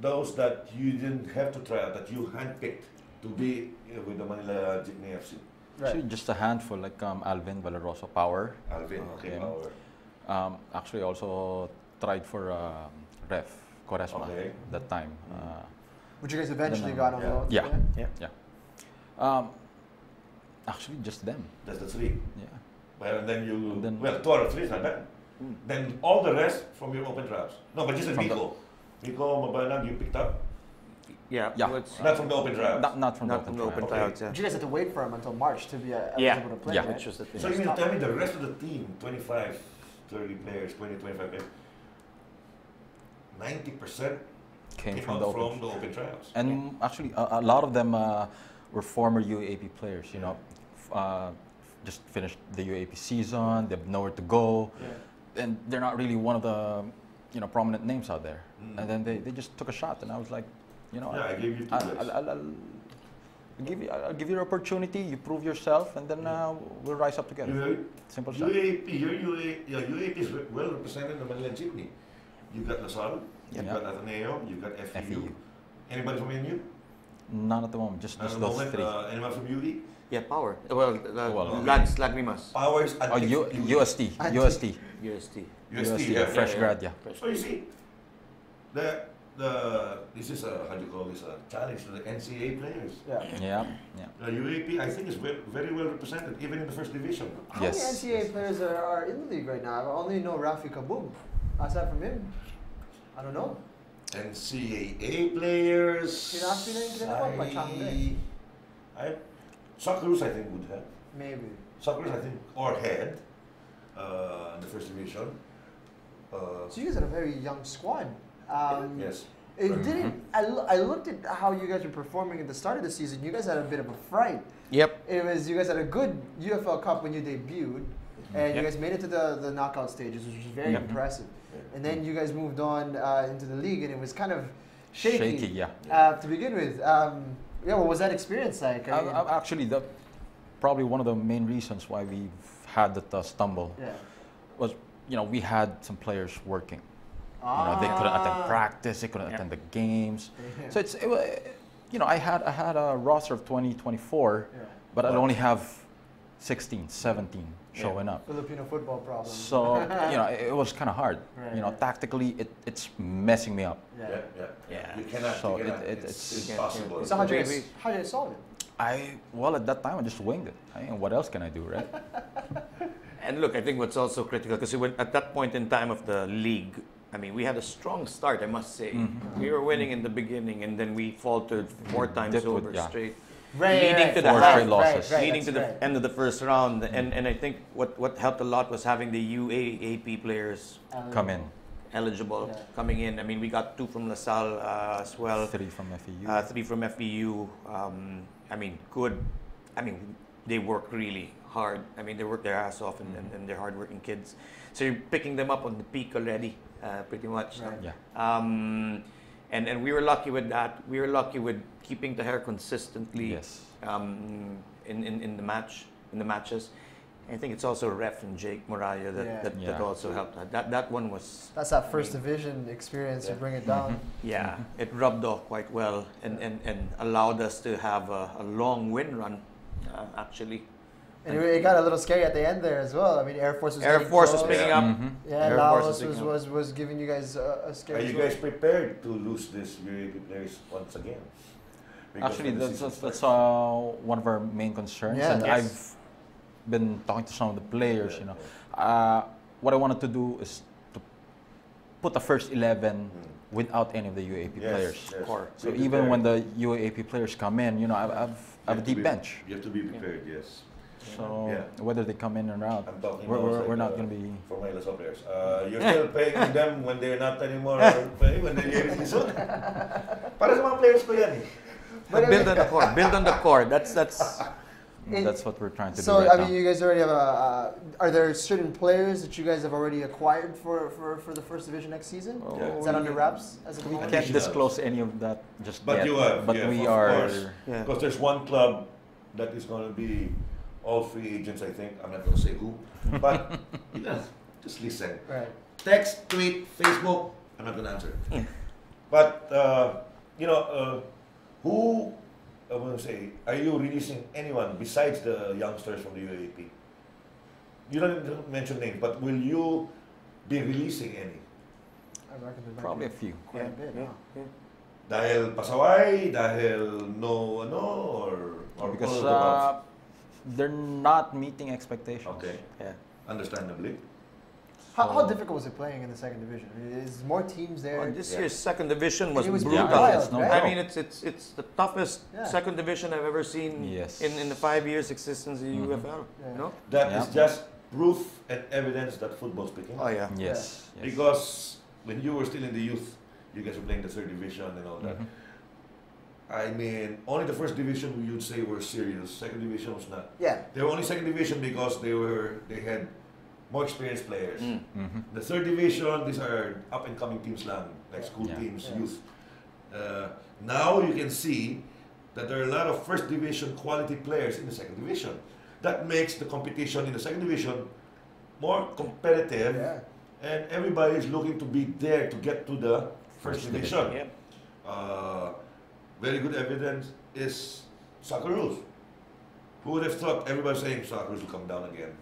those that you didn't have to try out, that you handpicked to be uh, with the Manila Jeepney FC? Actually, just a handful, like um, Alvin Valeroso Power. Alvin, Okay. okay. Power. Um, actually, also tried for um, Ref Quaresma Okay. that time. Uh, Which you guys eventually got um, on loan. yeah. Yeah. yeah. Um, actually, just them. That's the three. Yeah. Well, and then you, And then- well, two out of three is not bad. Mm. Then all the rest from your open trials. No, but just From the- Miko. Miko Mabanag, you picked up. Yeah. Yeah. what's- Not from the open trials. Not, not from not the from the open open trial. tryouts. Yeah. You guys had to wait for him until March to be uh, Yeah. eligible to play, Yeah. right? Which was the thing. so you mean tell me the rest of the team, 25, 30 players, 20, 25 players, 90% Came came from the open from the open trials. And actually, a, a lot of them uh, were former UAAP players. You know, uh, just finished the UAAP season. They have nowhere to go, and they're not really one of the you know prominent names out there. Mm. And then they, they just took a shot, and I was like, you know, Yeah, I gave you two I'll. I'll, I'll, I'll give you I'll give you an opportunity. You prove yourself, and then uh, we'll rise up together. You- Simple shot. UAAP, your UAAP, yeah, UAAP is well represented in the Manila Jeepney. You got La Salle, you Yeah. got Ateneo, you've got FEU. FEU. Anybody from NU? Not at the moment, just, At just those moment, three. uh, anyone from UE? Yeah, power. Well, uh, Well, Lags, Lagrimas. Powers at oh, U, UST, UST, UST. UST, yeah. fresh yeah. grad, yeah. So you see, the the this is a how do you call this a challenge to the NCAA players. Yeah. Yeah, yeah. The UAAP I think is very, very well represented even in the first division. How Yes, many NCAA yes. players are, are in the league right now? I only know Rafi Kaboom. Aside from him, I don't know. NCAA players. Sinabi na yung kinalaman, Pachanga I, I Socceroos I think would have. Maybe. Socceroos I think or had uh, in the first division. Uh, So you guys had a very young squad. Um, yes. It didn't. I, I looked at how you guys were performing at the start of the season. You guys had a bit of a fright. Yep. It was you guys had a good UFL Cup when you debuted, and you guys made it to the, the knockout stages, which was very Yep. impressive. And then you guys moved on uh, into the league, and it was kind of shaky, Shaky, yeah. Uh, to begin with. Um, yeah, what was that experience like? I I, mean, actually, the, probably one of the main reasons why we've had that uh, stumble yeah. was, you know, we had some players working. You know, they couldn't attend Ah. practice, they couldn't Yeah. attend the games. Yeah. So it's, it, you know, I had I had a roster of 20, 24, Yeah. but I'd only have 16, 17 showing up. Filipino football problem. So you know, it, it was kind of hard. Right, you know, right. tactically, it, it's messing me up. yeah. Yeah, yeah. Yeah. You cannot. So you cannot. it- it- it's, it's- impossible. So how did you how did you solve it? I well at that time I just winged it. I mean, what else can I do, right? And look, I think what's also critical because at that point in time of the league, I mean, we had a strong start, I must say. Mhm. We were winning in the beginning, and then we faltered four times Dipped with- over yeah. straight. Right, leading right, to the right, half. right, losses. right, leading to the right. end of the first round. And, and I think what, what helped a lot was having the UAAP players Um, Come in. eligible Yeah. coming in. I mean, we got two from La Salle uh, as well, Three from FEU. uh, three from FEU. Um, I mean, good. I mean, they work really hard. I mean, they work their ass off, and, and, and they're hardworking kids. So you're picking them up on the peak already, uh, pretty much. Right. yeah. Um, and, and we were lucky with that. We were lucky with keeping the hair consistently Yes. um, in, in, in the match in the matches. I think it's also Ref and Jake Moraya that, Yeah. that, that Yeah. also helped. That that one was That's that I first mean, division experience to Yeah. bring it down. yeah, it rubbed off quite well and, and, and allowed us to have a, a long win run uh, actually. And it, it got a little scary at the end there as well. I mean, Air Force was Air getting Force was picking Yeah. up. Mhm. Yeah, Air Force Laos was was, was, was giving you guys a, a Are scary. you score. guys prepared to lose this UAAP players once again? Because Actually, that's, that's, that's uh, one of our main concerns. Yeah. and Yes. I've been talking to some of the players, Yeah, you know. yeah. Uh, what I wanted to do is to put the first 11 Mm. without any of the UAAP Yes, players. yes. Core. So even when the UAAP players come in, you know, I've, I've, I have a deep be- bench. You have to be prepared, yes. So Yeah. whether they come in or out, we're, we're, like, we're not uh, going to be. For my LSO players. Uh, you're still paying them when they're not anymore paying, when they're getting season. Para sa mga players ko yan eh. But build on the core. Build on the core. That's that's It- That's what we're trying to So do right I mean, now. you guys already have a. Uh, are there certain players that you guys have already acquired for, for, for the first division next season? Oh, Yeah. Is that under wraps? As of we moment? can't disclose any of that just But yet. you have, but yeah, we of are. course. yeah. Because there's one club that is going to be all free agents, I think. I'm not going to say who. But, you know, just listen. Right. Text, tweet, Facebook, I'm not going to answer. But, uh, you know, uh, who, I want to say, are you releasing anyone besides the youngsters from the UAAP? You don't need to mention names, but will you be releasing any? I reckon Probably a few. quite a bit. huh? Dahil pasaway, dahil no, ano, or, or because of the above? uh, they're not meeting expectations. Okay, yeah. understandably. How, how difficult was it playing in the second division? I is more teams there? Well, this Yeah. year's second division was, was brutal. Yeah, wild, no right? I mean, it's it's it's the toughest Yeah. second division I've ever seen Yes. in, in the five years existence of the Mhm. UFL. Yeah. You know? That is Yeah. just proof and evidence that football's picking up. Oh yeah. Yes. yes. Because when you were still in the youth, you guys were playing the third division and all that. Mhm. I mean, only the first division you'd say were serious. Second division was not. Yeah. They were only second division because they were they had more experienced players. Mm. Mhm. The third division, these are up and coming teams lang, like school Yeah. teams, Yeah. youth. Uh, now you can see that there are a lot of first division quality players in the second division. That makes the competition in the second division more competitive, Yeah. and everybody is looking to be there to get to the first, First division. Yeah. Uh, very good evidence is Socceroos. Who would have thought everybody saying Socceroos will come down again?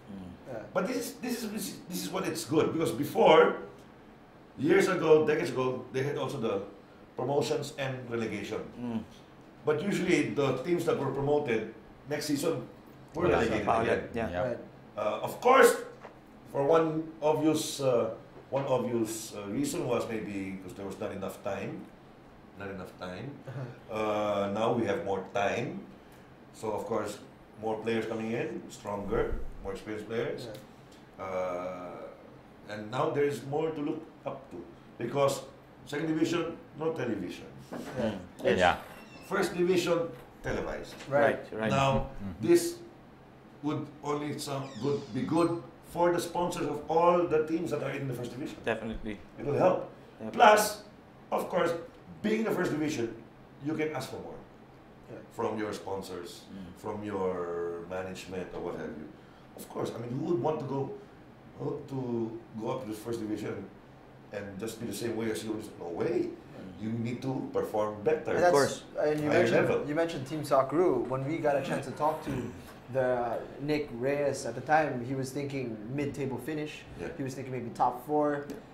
yeah. But this is this is this is- what it's good because before, years ago, decades ago, they had also the promotions and relegation. Mm. But usually the teams that were promoted next season were Yeah, relegated Paulo, again. yeah. Yeah. Right. Uh, of course, for one obvious uh, one obvious uh, reason was maybe because there was not enough time, not enough time. Uh, now we have more time, so of course more players coming in, stronger, more experienced players. Yeah. Uh, and now there is more to look up to because second division no television Yeah. It's Yeah. first division televised Right. Right. now Mhm. this would only sound good be good for the sponsors of all the teams that are in the first division Definitely. it will help Yeah. plus of course being in the first division you can ask for more Yeah. from your sponsors Mm. from your management or what have you. Of course, I mean, who would want to go uh, to go up to the first division and just be the same way as you? No way. You need to perform better. And that's, course. And you mentioned level. you mentioned Team Socceroo. When we got a chance to talk to the Nick Reyes at the time, he was thinking mid-table finish. Yeah. He was thinking maybe top four,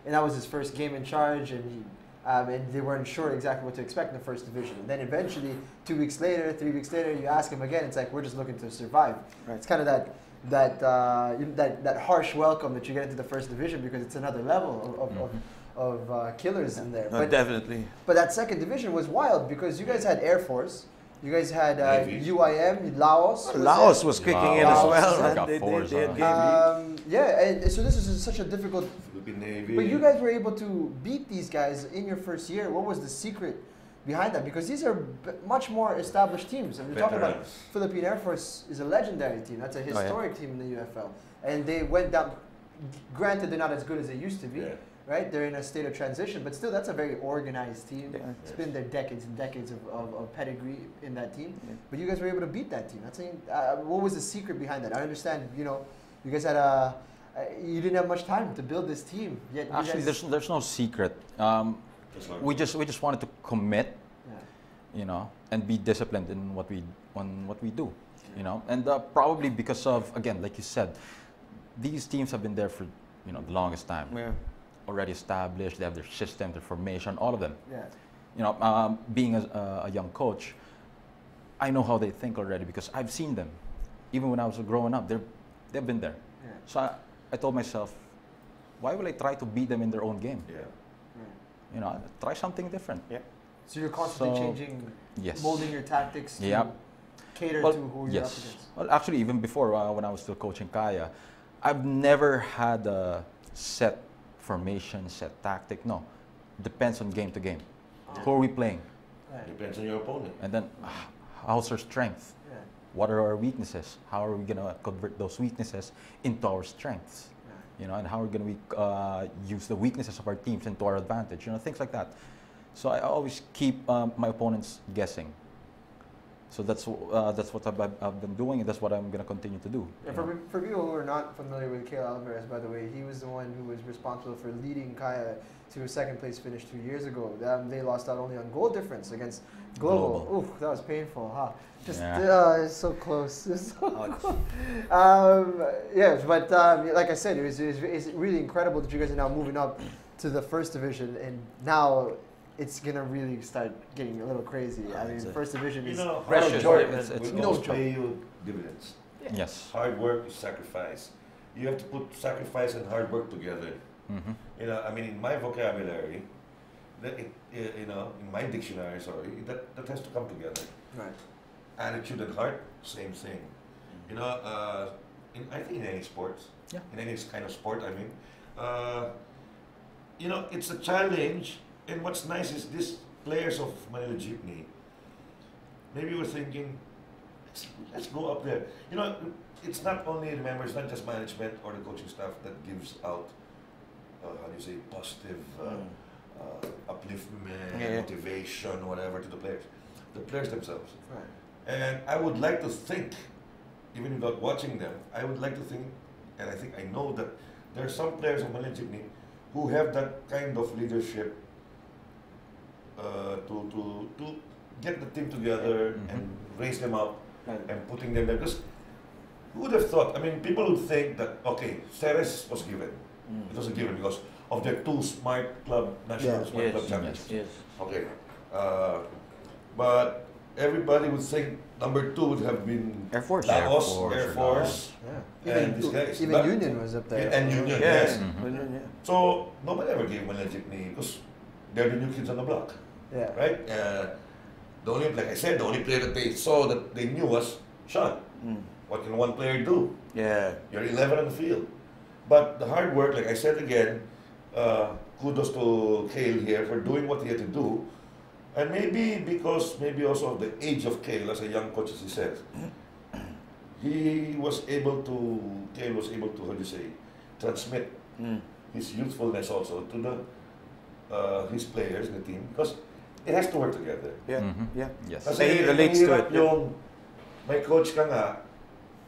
and that was his first game in charge, and he. Um, and they weren't sure exactly what to expect in the first division. And then eventually, two weeks later, three weeks later, you ask them again. It's like we're just looking to survive. Right. It's kind of that that uh, that that harsh welcome that you get into the first division because it's another level of of, of, of uh, killers in there. Uh, But definitely. but that second division was wild because you guys had Air Force, you guys had uh, UIM, Laos. was Laos it? was kicking in as well. has man. They, they, they had game- Um, yeah, and so this is such a difficult. Philippine Navy. But you guys were able to beat these guys in your first year. What was the secret behind that? Because these are b- much more established teams. And we're talking about Philippine Air Force is a legendary team. That's a yeah. historic team in the UFL, and they went down. Granted, they're not as good as they used to be. Yeah. Right, they're in a state of transition, but still, that's a very organized team. Yeah. It's been there decades and decades of, of, of pedigree in that team. Yeah. But you guys were able to beat that team. That's saying, uh, what was the secret behind that? I understand, you know, you guys had a, uh, you didn't have much time to build this team. Yet Actually, guys, there's there's no secret. Um, we just we just wanted to commit, yeah. you know, and be disciplined in what we on what we do, you know, and uh, probably because of again, like you said, these teams have been there for you know the longest time, Yeah. already established. They have their system, their formation, all of them. yeah. You know, um, being a, a young coach, I know how they think already because I've seen them. Even when I was growing up, they're they've been there. Yeah. So I, I told myself, why will I try to beat them in their own game? Yeah. You know, try something different. Yeah. So you're constantly So- changing, Yes. molding your tactics to Yep. cater Well, to who you're up yes. against. Well, actually, even before uh, when I was still coaching Kaya, I've never had a set formation, set tactic. No, depends on game to game. Who are we playing? Right. Depends on your opponent. And then, ah, how's our strength? What are our weaknesses? How are we gonna convert those weaknesses into our strengths? You know, and how are we gonna uh, use the weaknesses of our teams into our advantage? You know, things like that. So I always keep um, my opponents guessing. So that's uh, that's what I've, I've been doing, and that's what I'm gonna continue to do. And for, for people who are not familiar with Kale Alvarez, by the way, he was the one who was responsible for leading Kaya to a second place finish two years ago. Um, they lost out only on goal difference against Global. Global. Oof, that was painful, huh? Just Yeah. uh, it's so close. It's so close. Um, yes, but um, like I said, it was, it was it's really incredible that you guys are now moving up to the first division, and now it's gonna really start getting a little crazy. I mean, It's first division You is know, Precious, hard work it's- it's will no always pay you dividends. Yes. Hard work is sacrifice. You have to put sacrifice and hard work together. hmm You know, I mean, in my vocabulary, that it, you know, in my dictionary, sorry, that, that has to come together. right. Attitude and heart, same thing. You know, uh, in, I think in any sports, Yeah. in any kind of sport, I mean, uh, you know, it's a challenge. And what's nice is these players of Manila Jeepney, maybe we're thinking, let's, let's go up there. You know, it's not only, remember, it's not just management or the coaching staff that gives out, uh, how do you say, positive uh, Mm. uh, upliftment, Yeah, yeah. motivation, whatever to the players. The players themselves. Right. And I would like to think, even without watching them, I would like to think, and I think I know that there are some players of Manila Jeepney who have that kind of leadership uh, to, to, to get the team together Mhm. and raise them up Right. and putting them there. Because who would have thought? I mean, people would think that, okay, Ceres was given. It was a given because of their two smart club, national Yeah. smart Yes, club yes, champions. yes. Okay. Uh, but everybody would think number two would have been Air Force. Air Laos, Force Air Force, Yeah. and Even, these guys. even But- Union was up there. and Union, Yeah. yes. Mhm. Yeah. So nobody ever gave Manila Jeepney because they're the new kids on the block, Yeah. right? Uh, the only, like I said, the only player that they saw that they knew was Sean. Mm. What can one player do? Yeah. You're 11 on the field. But the hard work, like I said again, uh, kudos to Kale here for doing what he had to do. And maybe because, maybe also of the age of Kale as a young coach, as he says, he was able to, Kale was able to, how do you say, transmit Mm. his youthfulness also to the uh, his players in the team because it has to work together. Yeah. Mhm. Yeah. Yes. Kasi He relates to mahirap it, yeah. Yung may coach ka nga,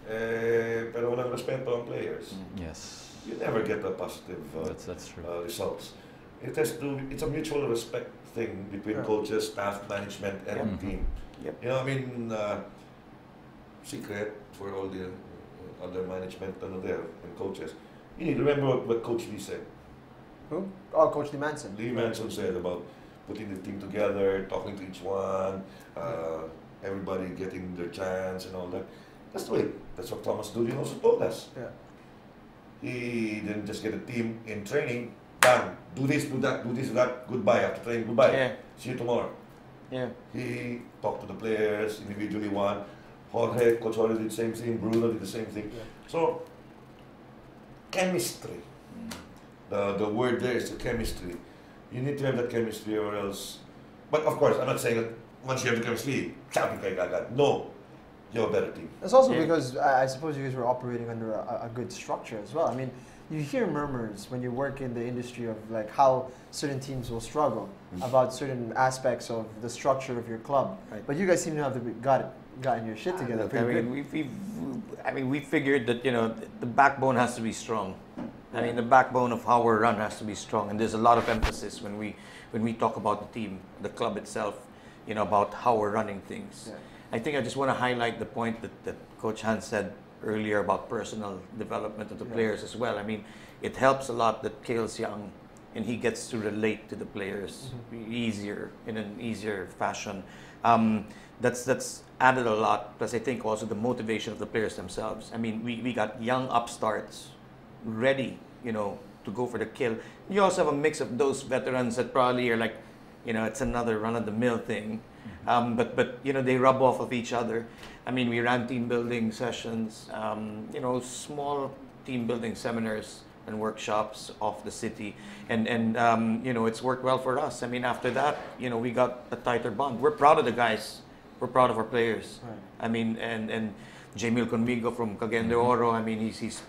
eh, pero walang respeto ang players. Yes. You never get a positive uh, That's that's true. uh, results. It has to. It's a mutual respect thing between Yeah. coaches, staff, management, and Yep. team. Yep. You know, I mean, uh, secret for all the uh, other management ano there and coaches. You need to remember what, what Coach Leigh said. Who? Oh, Coach Leigh Manson. Leigh Manson said about putting the team together, talking to each one, uh, everybody getting their chance and all that. That's the way. That's what Thomas Dooley also told us. Yeah. He didn't just get a team in training, done, do this, do that, do this, do that, goodbye, after training, goodbye. Yeah. See you tomorrow. Yeah. He talked to the players individually one. Jorge, Coach Jorge did the same thing, Bruno did the same thing. Yeah. So chemistry. The the word there is the chemistry. You need to have that chemistry or else but of course I'm not saying that once you have the chemistry, champion kayo kagad. No. You have a better team. It's also Yeah. because I I suppose you guys were operating under a, a good structure as well. I mean, you hear murmurs when you work in the industry of like how certain teams will struggle Mm. about certain aspects of the structure of your club. Right. But you guys seem to have the, got it, gotten your shit together Look, I mean, we've, we've, I mean, we figured that you know the backbone has to be strong. I mean, the backbone of how we're run has to be strong, and there's a lot of emphasis when we when we talk about the team, the club itself, you know, about how we're running things. Yeah. I think I just want to highlight the point that, that Coach Hans said earlier about personal development of the Yeah. players as well. I mean, it helps a lot that Kale's young and he gets to relate to the players easier in an easier fashion. Um, that's that's added a lot. Plus, I think also the motivation of the players themselves. I mean, we, we got young upstarts ready, you know, to go for the kill. You also have a mix of those veterans that probably are like, you know, it's another run of the mill thing. Um, but but you know they rub off of each other. I mean, we ran team building sessions, um, you know, small team building seminars and workshops off the city, and and um, you know it's worked well for us. I mean, after that, you know, we got a tighter bond. We're proud of the guys. We're proud of our players. Right. I mean, and and Jamil Conmigo from Cagayan de Oro. I mean, he's he's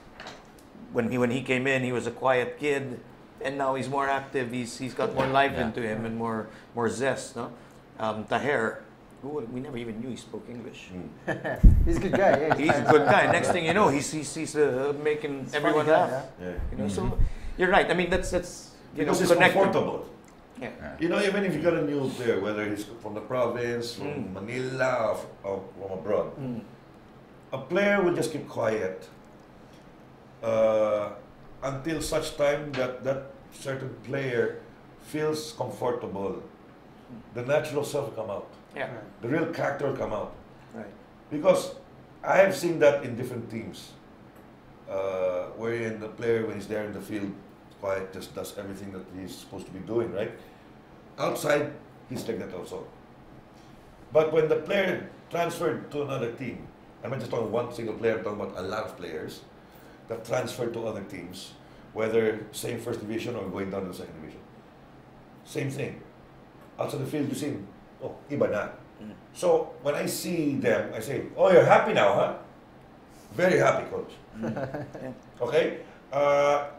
when he when he came in, he was a quiet kid, and now he's more active. He's he's got more life Yeah. into him and more more zest. No, um, Taher, who we never even knew he spoke English. He's a good guy. Yeah, He's a good guy. Next thing you know, he's he's, he's uh, making He's a everyone funny guy, laugh. yeah. Yeah. You know, so you're right. I mean, that's that's you Because know it's connected. comfortable. Yeah. You know, even if you got a new player, whether he's from the province, from Mm. Manila, or or from abroad, Mm. a player will just keep quiet uh, until such time that that certain player feels comfortable. The natural self will come out. Yeah. The real character will come out. Right. Because I have seen that in different teams, uh, wherein the player, when he's there in the field, quiet, just does everything that he's supposed to be doing, right? Outside, he's like that also. But when the player transferred to another team, I'm not just talking one single player, I'm talking about a lot of players that transferred to other teams, whether same first division or going down to the second division. Same thing. Outside the field, you see, oh, iba na. Mm. So when I see them, I say, "Oh, you're happy now, huh?" Very happy, coach. Okay? Uh,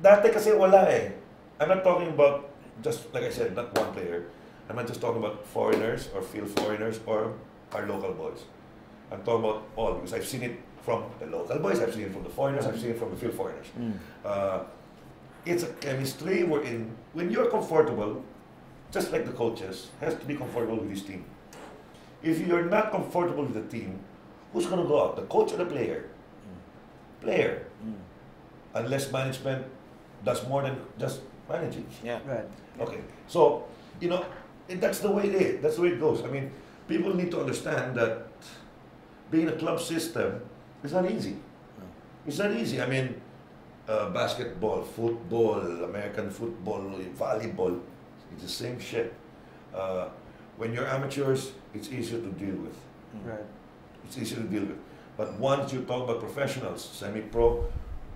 dati kasi wala eh. I'm not talking about just like I said, not one player. I'm not just talking about foreigners or field foreigners or our local boys. I'm talking about all because I've seen it from the local boys, I've seen it from the foreigners, I've seen it from the field foreigners. Mm. Uh, it's a chemistry wherein when you're comfortable, just like the coaches, has to be comfortable with his team. If you're not comfortable with the team, who's gonna go out? The coach or the player? Player. Mm. Unless management does more than just managing. Yeah. Right. Okay. So, you know, it, that's the way it is. That's the way it goes. I mean, people need to understand that being a club system is not easy. It's not easy. I mean, uh, basketball, football, American football, volleyball, it's the same shit. Uh, when you're amateurs, it's easier to deal with. Right. It's easier to deal with. But once you talk about professionals, semi-pro,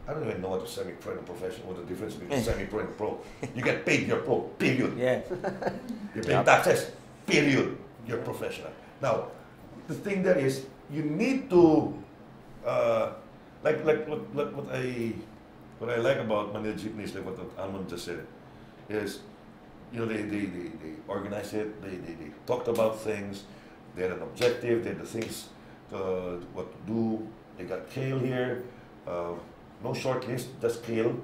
I don't even know what a semi-pro and a professional, what the difference between semi-pro and pro. You get paid, you're pro, period. Yeah. You pay taxes, period. You're professional. Now, the thing there is, you need to, uh, like, like what, like what I, what I like about Manila Jeepneys, like what Almond just said, is, you know, they, they, they, they organized it, they, they, they talked about things, they had an objective, they had the things, uh, what to do. They got Kale here, uh, no short list, just Kale.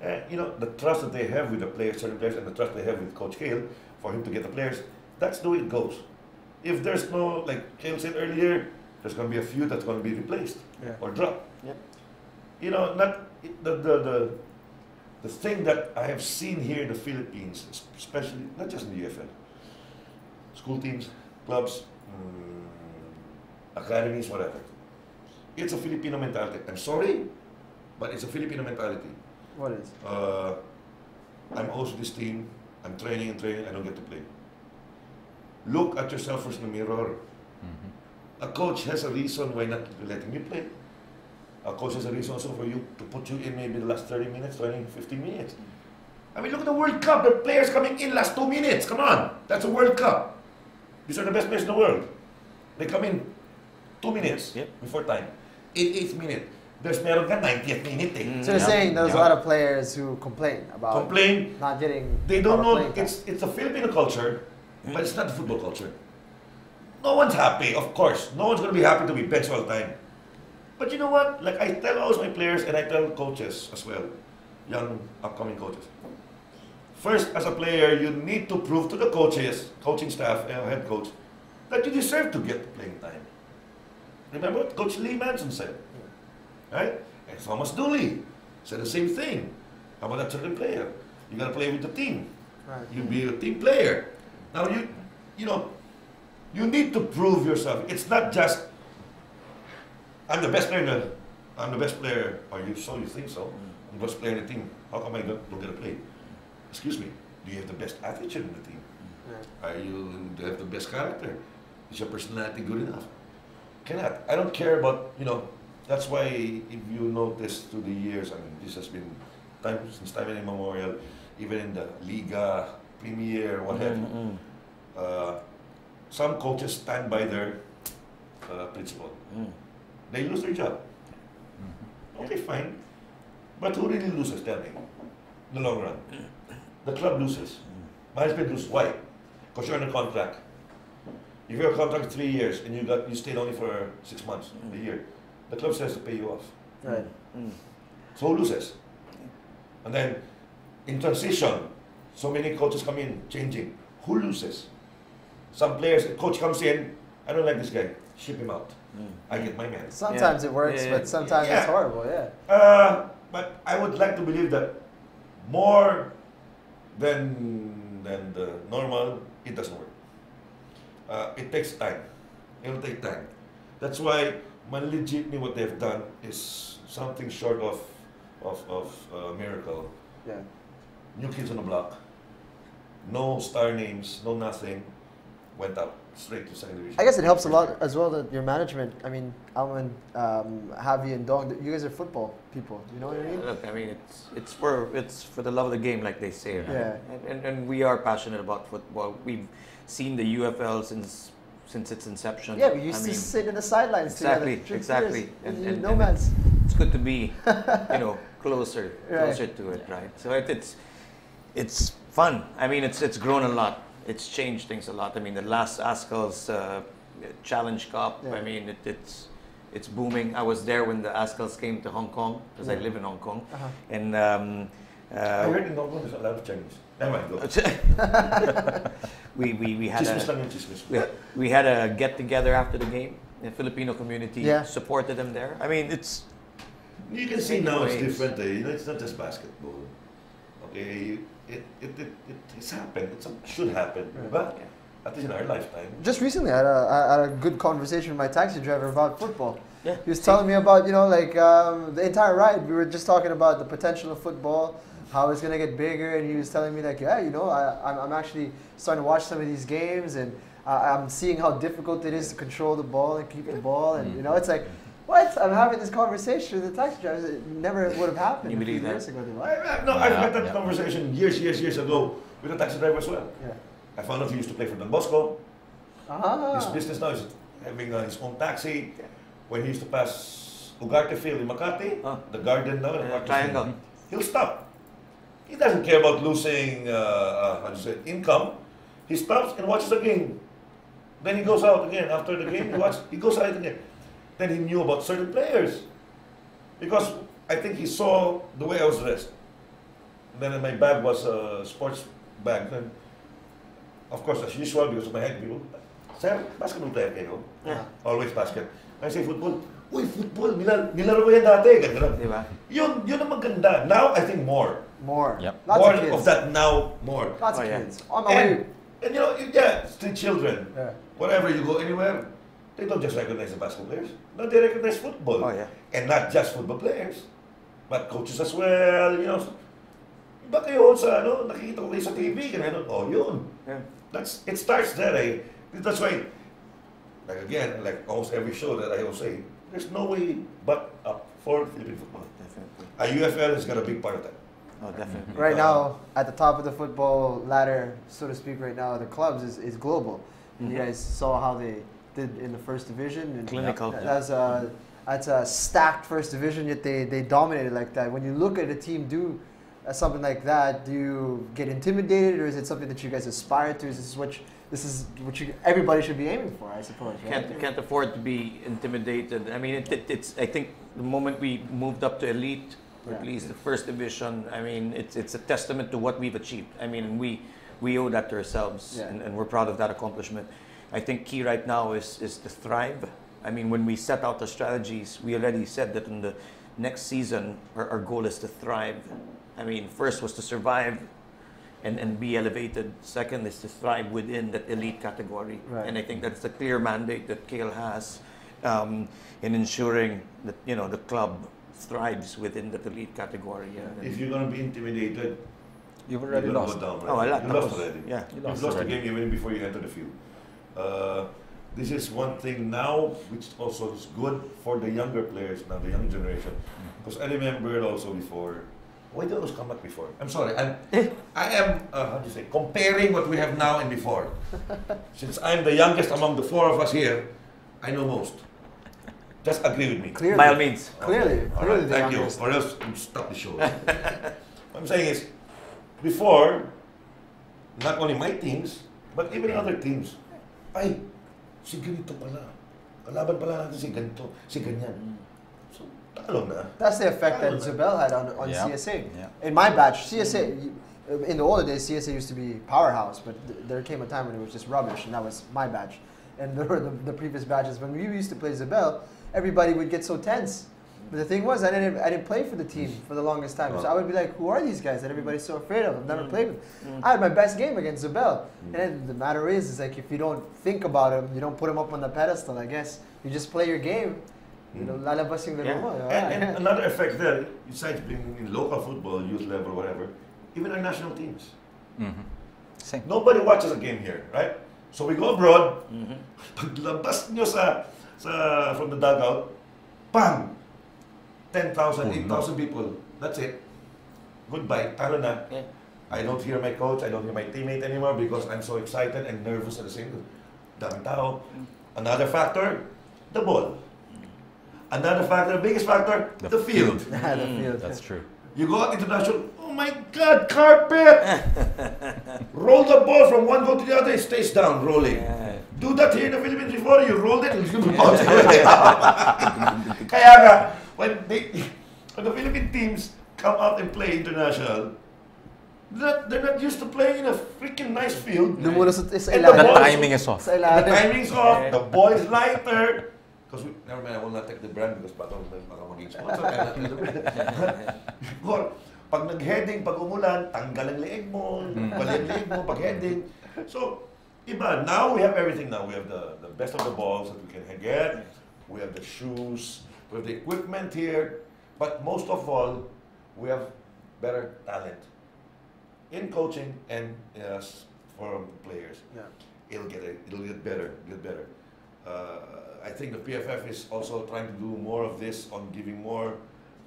And you know, the trust that they have with the players, certain players, and the trust they have with Coach Kale for him to get the players, that's the way it goes. If there's no, like Kale said earlier, there's going to be a few that's going to be replaced Yeah. or dropped. Yep. You know, not the, the, the, the thing that I have seen here in the Philippines, especially, not just in the UFL, school teams, clubs, mm, academies, whatever. it's a Filipino mentality. I'm sorry, but it's a Filipino mentality. What is? Uh, I'm also this team. I'm training and training. I don't get to play. Look at yourself first in the mirror. A coach has a reason why not letting you play. A coach has a reason also for you to put you in maybe the last 30 minutes, 20, 15 minutes. I mean, look at the World Cup. The players coming in last two minutes. Come on. That's a World Cup. These are the best players in the world. They come in two minutes Yep. before time. 88th minute. There's meron ka 90th minute eh. So you're Yeah. saying there's a lot of players who complain about Complain. not getting. They don't know it's it's a Filipino culture, but it's not a football culture. No one's happy, of course. No one's gonna be happy to be benched all the time. But you know what? Like I tell always my players and I tell coaches as well, young upcoming coaches. First, as a player, you need to prove to the coaches, coaching staff, and head coach, that you deserve to get playing time. Remember what Coach Leigh Manson said, right? And Thomas Dooley said the same thing How about that certain player. You gotta play with the team. Right. You be a team player. Now you, you know, you need to prove yourself. It's not just I'm the best player. In the, I'm the best player. Are you so? You think so? I'm the best player in the team. How come I don't, don't get a play? Excuse me. Do you have the best attitude in the team? Yeah. Are you do you have the best character? Is your personality good enough? Cannot. I don't care about you know. That's why if you notice through the years, I mean, this has been time since time immemorial, even in the Liga, Premier, what have you. Mm, mm, Uh, some coaches stand by their uh, principle. mm. They lose their job. Okay, fine. But who really loses? Tell me. In the long run, the club loses. Management loses. Why? Because you're on a contract. If you're a contract three years and you got you stayed only for six months, a year, the club says to pay you off. Right. Mm. So who loses? And then in transition, so many coaches come in changing. Who loses? Some players, coach comes in, I don't like this guy, ship him out. Mm. I get my man. Sometimes it works, Yeah, yeah. but sometimes Yeah. it's horrible. Yeah. Uh, but I would like to believe that more than than the normal, it doesn't work. Uh, it takes time. It'll take time. That's why Manila Jeepney, what they've done is something short of of, of uh, miracle. Yeah. New kids on the block, no star names, no nothing, went up straight to second division. I guess it helps a lot as well that your management. I mean, Almond, um, Javi, and Dong. You guys are football people. You know what I mean? Look, I mean, it's it's for it's for the love of the game, like they say. Right? Yeah. And, and and we are passionate about football. We've seen the UFL since since its inception. Yeah, we used I to mean, sit in the sidelines Exactly, together. drink exactly. And- and- no and man's. it's good to be, you know, closer Right. closer to it, right? So it, it's it's fun. I mean, it's it's grown a lot. It's changed things a lot. I mean, the last Azkals' uh, Challenge Cup. Yeah. I mean, it, it's it's booming. I was there when the Azkals came to Hong Kong because I live in Hong Kong, Uh-huh. and. Um, I uh, heard in Hong Kong there's a lot of Chinese. Never mind, go. we, we, we had Chismis a, lang yung chismis. we, we had a get together after the game. The Filipino community Yeah. supported them there. I mean, it's You can see now it's different. Eh? You know, it's not just basketball. Okay, it it it, it it's happened. It should happen, Right. but Yeah. at least in our lifetime. Just recently, I had, a, I had a good conversation with my taxi driver about football. yeah. He was telling me about, you know, like um, the entire ride. We were just talking about the potential of football, how it's gonna get bigger, and he was telling me like, yeah, you know, I, I'm, I'm actually starting to watch some of these games, and uh, I'm seeing how difficult it is to control the ball and keep the ball, and you know, it's like, what? I'm having this conversation with the taxi driver. It never would have happened You believe that? years ago. I, I, no, I've had that yeah. conversation years, years, years ago with a taxi driver as well. Yeah. I found out he used to play for Don Bosco. Ah. His business now is having uh, his own taxi. When he used to pass Ugarte Field in Makati, Huh. the garden now, in Uh, triangle. Field, he'll stop. He doesn't care about losing, uh, uh, how do you say, income. He stops and watches the game. Then he goes out again. After the game, he, watch, he goes out again. Then he knew about certain players. Because I think he saw the way I was dressed. Then in my bag was a sports bag. And of course, as usual, because of my head view, Sir, basketball player kayo. Yeah. Always basket. I say football. Uy, football. Nilaro, nilaro ko yan dati. Ganun, ganun. Di ba? Yun, yun ang maganda. Now, I think more. More. Yep. Lots more of kids. of that now, more. Lots Oh, of yeah. kids. On my way. And, and you know, yeah, street children. Yeah. Whatever, you go anywhere, they don't just recognize the basketball players. No, they recognize football. Oh, yeah. And not just football players, but coaches as well, you know. Iba kayo sa, ano, nakikita ko kayo sa TV, ganun, oh, yun. Yeah. That's, it starts there, eh. That's why, like again, like almost every show that I will say, there's no way but up for Philippine football. Definitely. A UFL has got a big part of that. Oh, definitely. Right now, at the top of the football ladder, so to speak, right now, the clubs is, is global. And You Mhm. guys saw how they did in the first division. And Clinical. That's a, that's a stacked first division, yet they, they dominated like that. When you look at a team do uh, something like that, do you get intimidated, or is it something that you guys aspire to? Is this what you, this is what you everybody should be aiming for? I suppose. Right? Can't can't afford to be intimidated. I mean, it, it, it's. I think the moment we moved up to elite, or at Yeah. least the first division, I mean, it's it's a testament to what we've achieved. I mean, we we owe that to ourselves, Yeah. and, and we're proud of that accomplishment. I think key right now is is to thrive. I mean, when we set out the strategies, we already said that in the next season, our, our goal is to thrive. I mean, first was to survive and, and be elevated. Second is to thrive within that elite category. Right. And I think that's the clear mandate that Kale has um, in ensuring that you know the club thrives within that elite category. Yeah. If you're going to be intimidated, You've you're already gonna lost. go down. Oh, I right? like You lost already. Yeah. You You've lost lost the already. game even before you enter the field. Uh, this is one thing now, which also is good for the younger players now, the young generation. Because I remember it also before. Why do I always come back before? I'm sorry. I'm, I am, uh, how do you say, comparing what we have now and before. Since I'm the youngest among the four of us here, I know most. Just agree with me. Clearly, By all means. clearly, Okay. All clearly right, thank youngest. you. Or else we'll stop the show. what I'm saying is, before, not only my teams, but even other teams, ay, si ganito pala. Kalaban pala natin si ganito, si ganyan. Mm. So, talo na. That's the effect that Talo na. Zubel had on, on Yeah. CSA. Yeah. In my batch, CSA, mm. uh, in the older days, CSA used to be powerhouse, but th- there came a time when it was just rubbish, and that was my batch. And there were the, the previous batches. When we used to play Zubel, everybody would get so tense. But the thing was, I didn't, I didn't play for the team for the longest time. So I would be like, who are these guys that everybody's so afraid of? I've never played with. I had my best game against Zubel. And the matter is, is like if you don't think about him, you don't put him up on the pedestal, I guess. You just play your game. You know, lalabas yung laro Yeah. mo. And, and another effect there, besides being in local football, youth level, whatever, even our national teams. Mhm. Same. Nobody watches a game here, right? So we go abroad, Mhm. paglabas nyo sa, sa, from the dugout, bang! 10,000, 8,000 people. That's it. Goodbye. Talo na. Yeah. I don't hear my coach, I don't hear my teammate anymore because I'm so excited and nervous at the same time. Daming tao. Mm. Another factor, the ball. Another factor, the biggest factor, the, The field. field. Mm. the field. That's true. You go out international, oh my God, carpet! Roll the ball from one goal to the other, it stays down, rolling. Yeah. Do that here in the Philippines before you roll it, it's gonna bounce away. Kaya nga, when, they, when the Philippine teams come out and play international, they're not, they're not used to playing in a freaking nice field. Muna sa, sa The the ilalim. ball- timing is off. Sa The ilalim. timing's off, the ball is lighter. Because we, never mind, I will not take the brand because baka, baka maging sponsor. The. Or, pag nag-heading, pag umulan, tanggal ang leeg mo, bali ang leeg mo pag heading. So, iba. Now we have everything now. We have the, the best of the balls that we can get. We have the shoes. We have the equipment here. But most of all, we have better talent in coaching and uh, for players Yeah. it'll get it'll get better, get better. Uh, I think the PFF is also trying to do more of this on giving more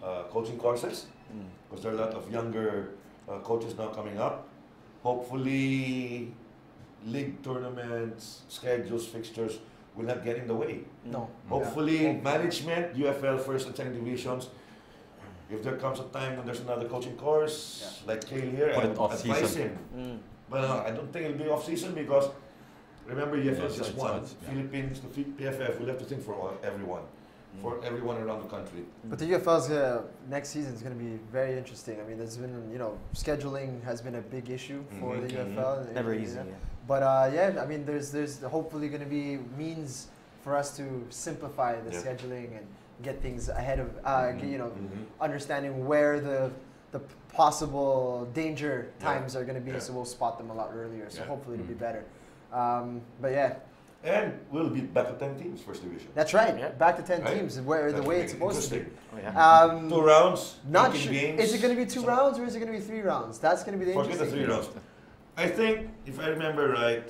uh, coaching courses Mm. because there are a lot of younger uh, coaches now coming up. Hopefully, league tournaments, schedules, fixtures will not get in the way. No. Hopefully, management, UFL first and second divisions. If there comes a time when there's another coaching course, like Kale here, Put I'd advise season. him. Mm. But uh, I don't think it'll be off season because remember UFL Yeah, is just it's- one. yeah. Philippines, the PFF, we'll have to think for all- everyone, for everyone around the country. But the UFL's uh, next season is going to be very interesting. I mean, there's been, you know, scheduling has been a big issue for Mhm, the. UFL. Never easy. Yeah. But uh, yeah, I mean, there's there's hopefully going to be means for us to simplify the Yeah. scheduling and get things ahead of, uh, Mhm, you know, mhm. understanding where the the possible danger Yeah. times are going to be, Yeah. so we'll spot them a lot earlier. So Yeah. hopefully it'll be Mhm. better. Um, but yeah, And we'll be back to 10 teams, first division. That's right. Yeah. Back to 10 Right? teams, where the way it's supposed to be. Oh, yeah. Um, Two rounds, not sure. games. Is it going to be two rounds or is it going to be three rounds? That's going to be the Forget the interesting. three thing. rounds. I think, if I remember right,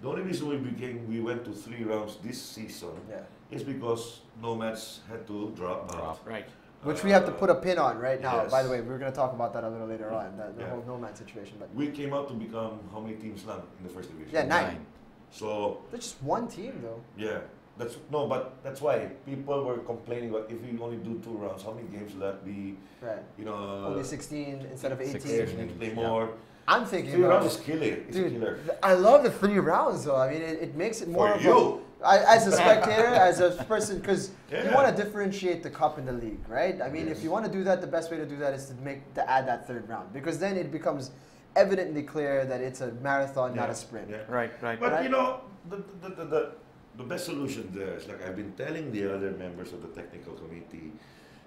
the only reason we became we went to three rounds this season Yeah. is because Nomads had to drop out. Right. Which we have to put a pin on right now. Yes. By the way, we're going to talk about that a little later on, that, the Yeah. whole nomad situation. But We came out to become how many teams now in the first division? yeah, nine. So There's just one team though. yeah, that's no, but that's why people were complaining about if we only do two rounds, how many games will that be? Right. You know, Only 16 instead of 18. players need to play more. I'm thinking Three about rounds is killer. It's a Dude, killer. I love the three rounds though. I mean, it, it makes it more For of you. a, I, as a spectator, as a person, because you want to differentiate the cup and the league, right? I mean, Yes. if you want to do that, the best way to do that is to make to add that third round because then it becomes evidently clear that it's a marathon, not a sprint. yeah. Right, right. But Right? you know, the, the, the, the, the best solution there is like I've been telling the other members of the technical committee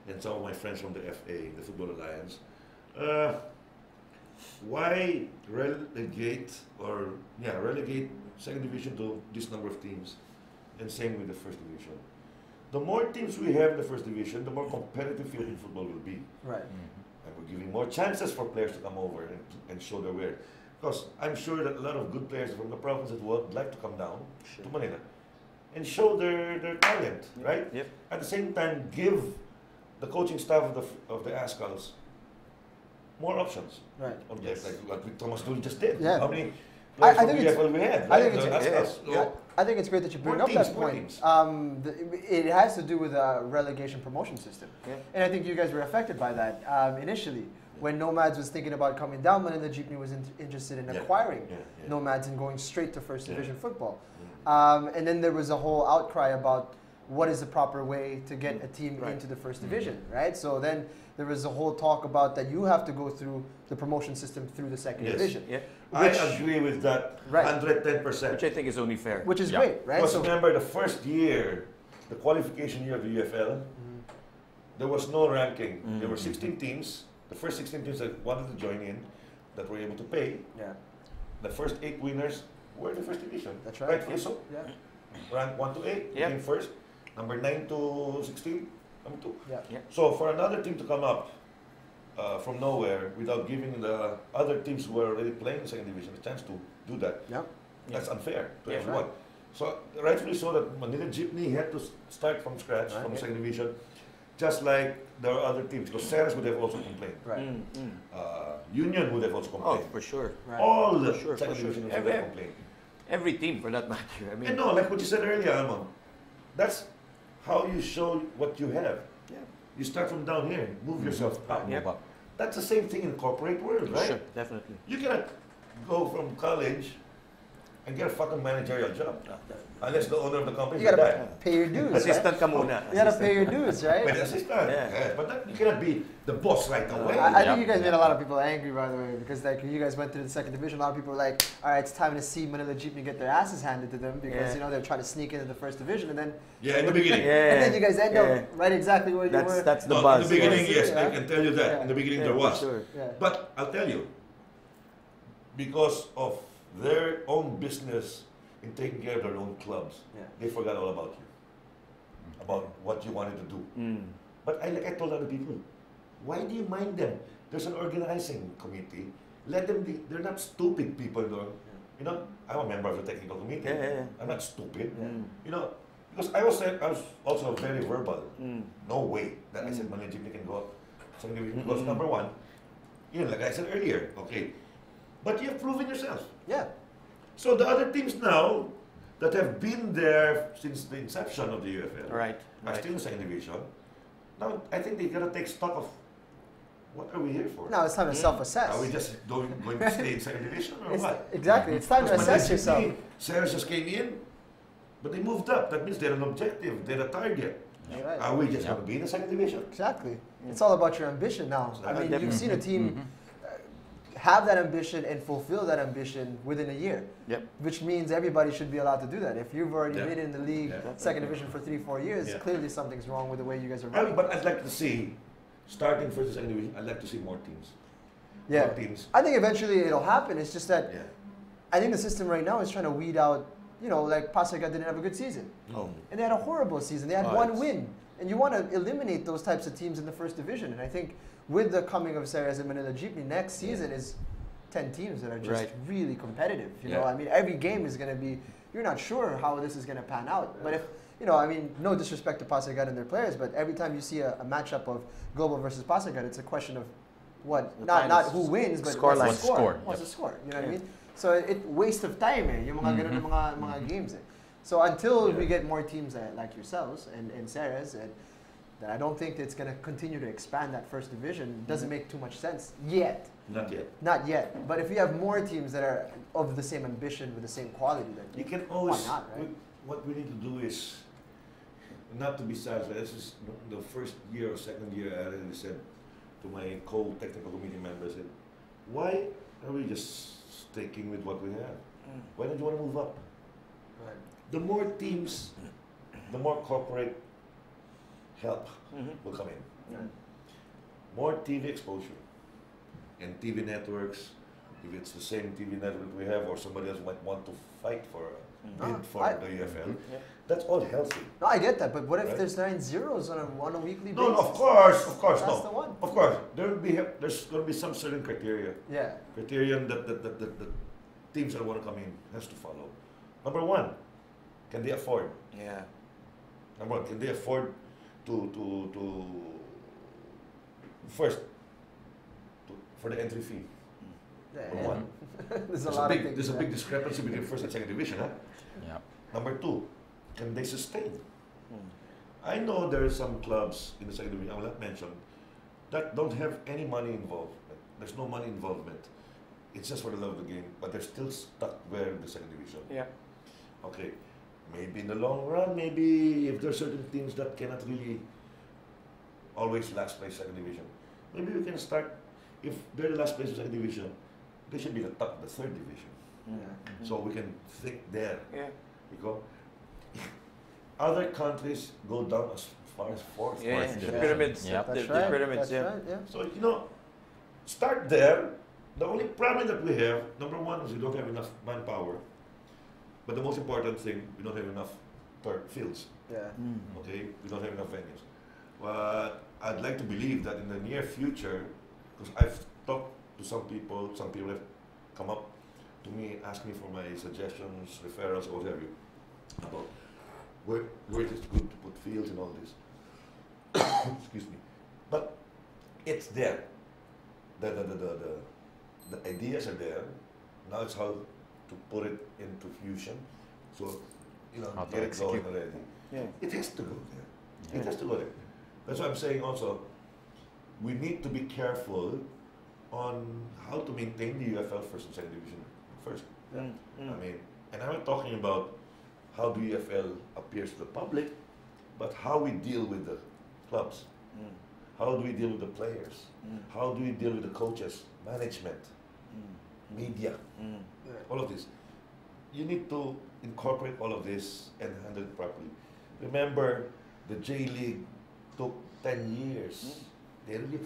and some of my friends from the FA, the Football Alliance, uh, why relegate or yeah relegate second division to this number of teams, and same with the first division. The more teams we have in the first division, the more competitive field in football will be. Right. Mm-hmm. And we're giving more chances for players to come over and, and show their worth. Because I'm sure that a lot of good players from the provinces would like to come down to Manila and show their, their talent, right? Yep. At the same time, give the coaching staff of the, of the Azkals more options. Right. On yes. Like what Thomas Dooley just did. Yeah. How many I- I players think from it's- UFL we had? I think it's- Azkals. yeah, So, I think it's great that you bring More up teams, that point. Um, the, it has to do with a relegation promotion system, Yeah. and I think you guys were affected by that um, initially when Nomads was thinking about coming down. Manila Jeepney was in, interested in Yeah. acquiring Yeah, yeah. Nomads and going straight to first Yeah. division football. Mm. Um, and then there was a whole outcry about what is the proper way to get a team Right. into the 1st Mm-hmm. division, right? So then there was a whole talk about that you have to go through the promotion system through the second Yes. division, Yeah. I agree with that Right. 110%. Which I think is only fair. which is Yeah. great, right? Because So, remember the first year, the qualification year of the UFL, Mhm. there was no ranking. There were Mhm. 16 teams. The first 16 teams that wanted to join in, that were able to pay. yeah, The first eight winners were in the first division. that's right. Rightfully so. Yeah, Rank 1 to 8 Yeah. came first. Number 9 to 16, number 2. yeah. So for another team to come up uh, from nowhere without giving the other teams who were already playing in second division a chance to do that, Yeah. that's unfair to Yeah. everyone. So rightfully so that Manila Jeepney had to start from scratch Right. from Yeah. second division, just like there are other teams. Because Ceres would have also complained. Right. Mm, mm. Uh, Union would have also complained. Oh, complained. for sure. Right. All the For sure, second for sure. division would Every- have complained. Every team, for that matter. I mean, And no, like what you said earlier, Almond, that's how you show what you have. Yeah. You start from down here, move mm-hmm. yourself up. Move up. That's the same thing in corporate world, right? Sure, definitely. You cannot go from college and get a fucking managerial job unless the owner of the company You gotta dead. pay your dues. right? Assistant ka muna. You gotta Assistant. pay your dues, But right? assistant, Yeah. yeah. But that, you cannot be the boss right away. I, I Yeah. think you guys made a lot of people angry, by the way, because like you guys went through the second division. A lot of people were like, "All right, it's time to see Manila Jeepney get their asses handed to them because Yeah. you know they're trying to sneak into the first division, and then yeah, in the beginning. Yeah. and then you guys end yeah. up right exactly where you were. that's the No, buzz. in the beginning, yeah. yes, Yeah. I can tell you that. Yeah. In the beginning, Yeah, there was. sure. yeah. But I'll tell you, because of their own business in taking care of their own clubs, Yeah. they forgot all about you, about what you wanted to do. Mm. But I, like I told other people, why do you mind them? There's an organizing committee. Let them be. They're not stupid people. Though. You know, I'm a member of the technical committee. Yeah, yeah, yeah. I'm not stupid. Mm. You know, because I was I was also very verbal. Mm. No way that I said Mm. Manila Jeepney can go up. second division because number one, you know, like I said earlier, okay, but you have proven yourself. yeah, So the other teams now that have been there since the inception of the UFL Right. are Right. still in second division. Now I think they gotta take stock of what are we here for? now it's time to Mm. self-assess. Are we just going, going to stay in second division or It's- what? exactly. It's time to Because assess Manila yourself. City, Ceres just came in, but they moved up. That means they're an objective, they're a target. You're right. Are we just Yeah. going to be in the second division? Exactly. It's all about your ambition now. I mean, you've seen a team uh, have that ambition and fulfill that ambition within a year, Yep. which means everybody should be allowed to do that. If you've already Yeah. been in the league, Yeah. second division for three, four years, Yeah. clearly something's wrong with the way you guys are I- running. but I'd like to see, starting first and second division, I'd like to see more teams. yeah. More teams. I think eventually it'll happen. It's just that Yeah. I think the system right now is trying to weed out you know, like Pasargad didn't have a good season. Oh. And they had a horrible season. They had Oh, one win. And you want to eliminate those types of teams in the first division. And I think with the coming of Ceres and Manila Jeepney, next season is 10 teams that are just Right. really competitive. You know, I mean, every game is going to be, you're not sure how this is going to pan out. But if, you know, I mean, no disrespect to Pasargad and their players, but every time you see a, a matchup of Global versus Pasargad, it's a question of what, The not, not who wins, but Score what's the score. Score, What's yep. the score? You know what I mean? So it waste of time eh, yung mga ganun na mga, mga games eh. So until we get more teams uh, like yourselves and, and Ceres, and then I don't think it's going to continue to expand that first division. Doesn't make too much sense yet. Not yet. Not yet. But if you have more teams that are of the same ambition with the same quality, then You can always. why always. not, right? we- what we need to do is not to be satisfied. This is the first year or second year. I already said to my co-technical committee members, said, "Why are we just sticking with what we have? Mm. Why don't you want to move up? Right. The more teams, the more corporate help Mhm. will come in. Mm. More TV exposure and TV networks. If it's the same TV network we have, or somebody else might want to fight for a Mm. bid for I- the UFL, Yeah. that's all healthy. No, I get that. But what if Right. there's nine zeros on a, on a weekly No, basis? no, of course, of course, That's no. the one. Of course, there will be there's going to be some certain criteria, Yeah. criterion that that, that, that, that teams that want to come in has to follow. Number one, can they afford? Yeah. Number one, can they afford to to to first to, for the entry fee? yeah. Number one. there's a There's lot a of big things. there's a big discrepancy between first and second division, huh? Yeah. Number two, can they sustain? Mm. I know there are some clubs in the second division, I will not mention, that don't have any money involved. There's no money involvement. It's just for the love of the game, but they're still stuck where in the second division. Yeah. Okay, maybe in the long run, maybe if there are certain teams that cannot really always last place second division, maybe we can start. If they're the last place in second division, they should be the top, the third division. Mm. So we can think there. Yeah. You go. Other countries go down as far as fourth. Yeah, fourth the division. pyramids. Yep. The, That's the right. pyramids, That's yeah. right. Yeah. So you know, start there. The only problem that we have, number one, is we don't have enough manpower. But the most important thing, we don't have enough tur- fields. Yeah. Mm. Okay, we don't have enough venues. But I'd like to believe that in the near future, because I've talked to some people, some people have come up to me, ask me for my suggestions, referrals, or what have you, about where, where it is good to put fields and all this. Excuse me. But it's there. The, the, the, the, the, the ideas are there. Now it's how to put it into fusion. So, you know, How get it going already. Yeah. It has to go there. It has to go there. That's why I'm saying also, we need to be careful on how to maintain the UFL first and second division first. Mm. I Mm. mean, and I'm not talking about how the UFL appears to the public, but how we deal with the clubs. Mm. How do we deal with the players? Mm. How do we deal with the coaches, management, Mm. media, Mm. All of this? You need to incorporate all of this and handle it properly. Remember, the J League took 10 years. Mm. They really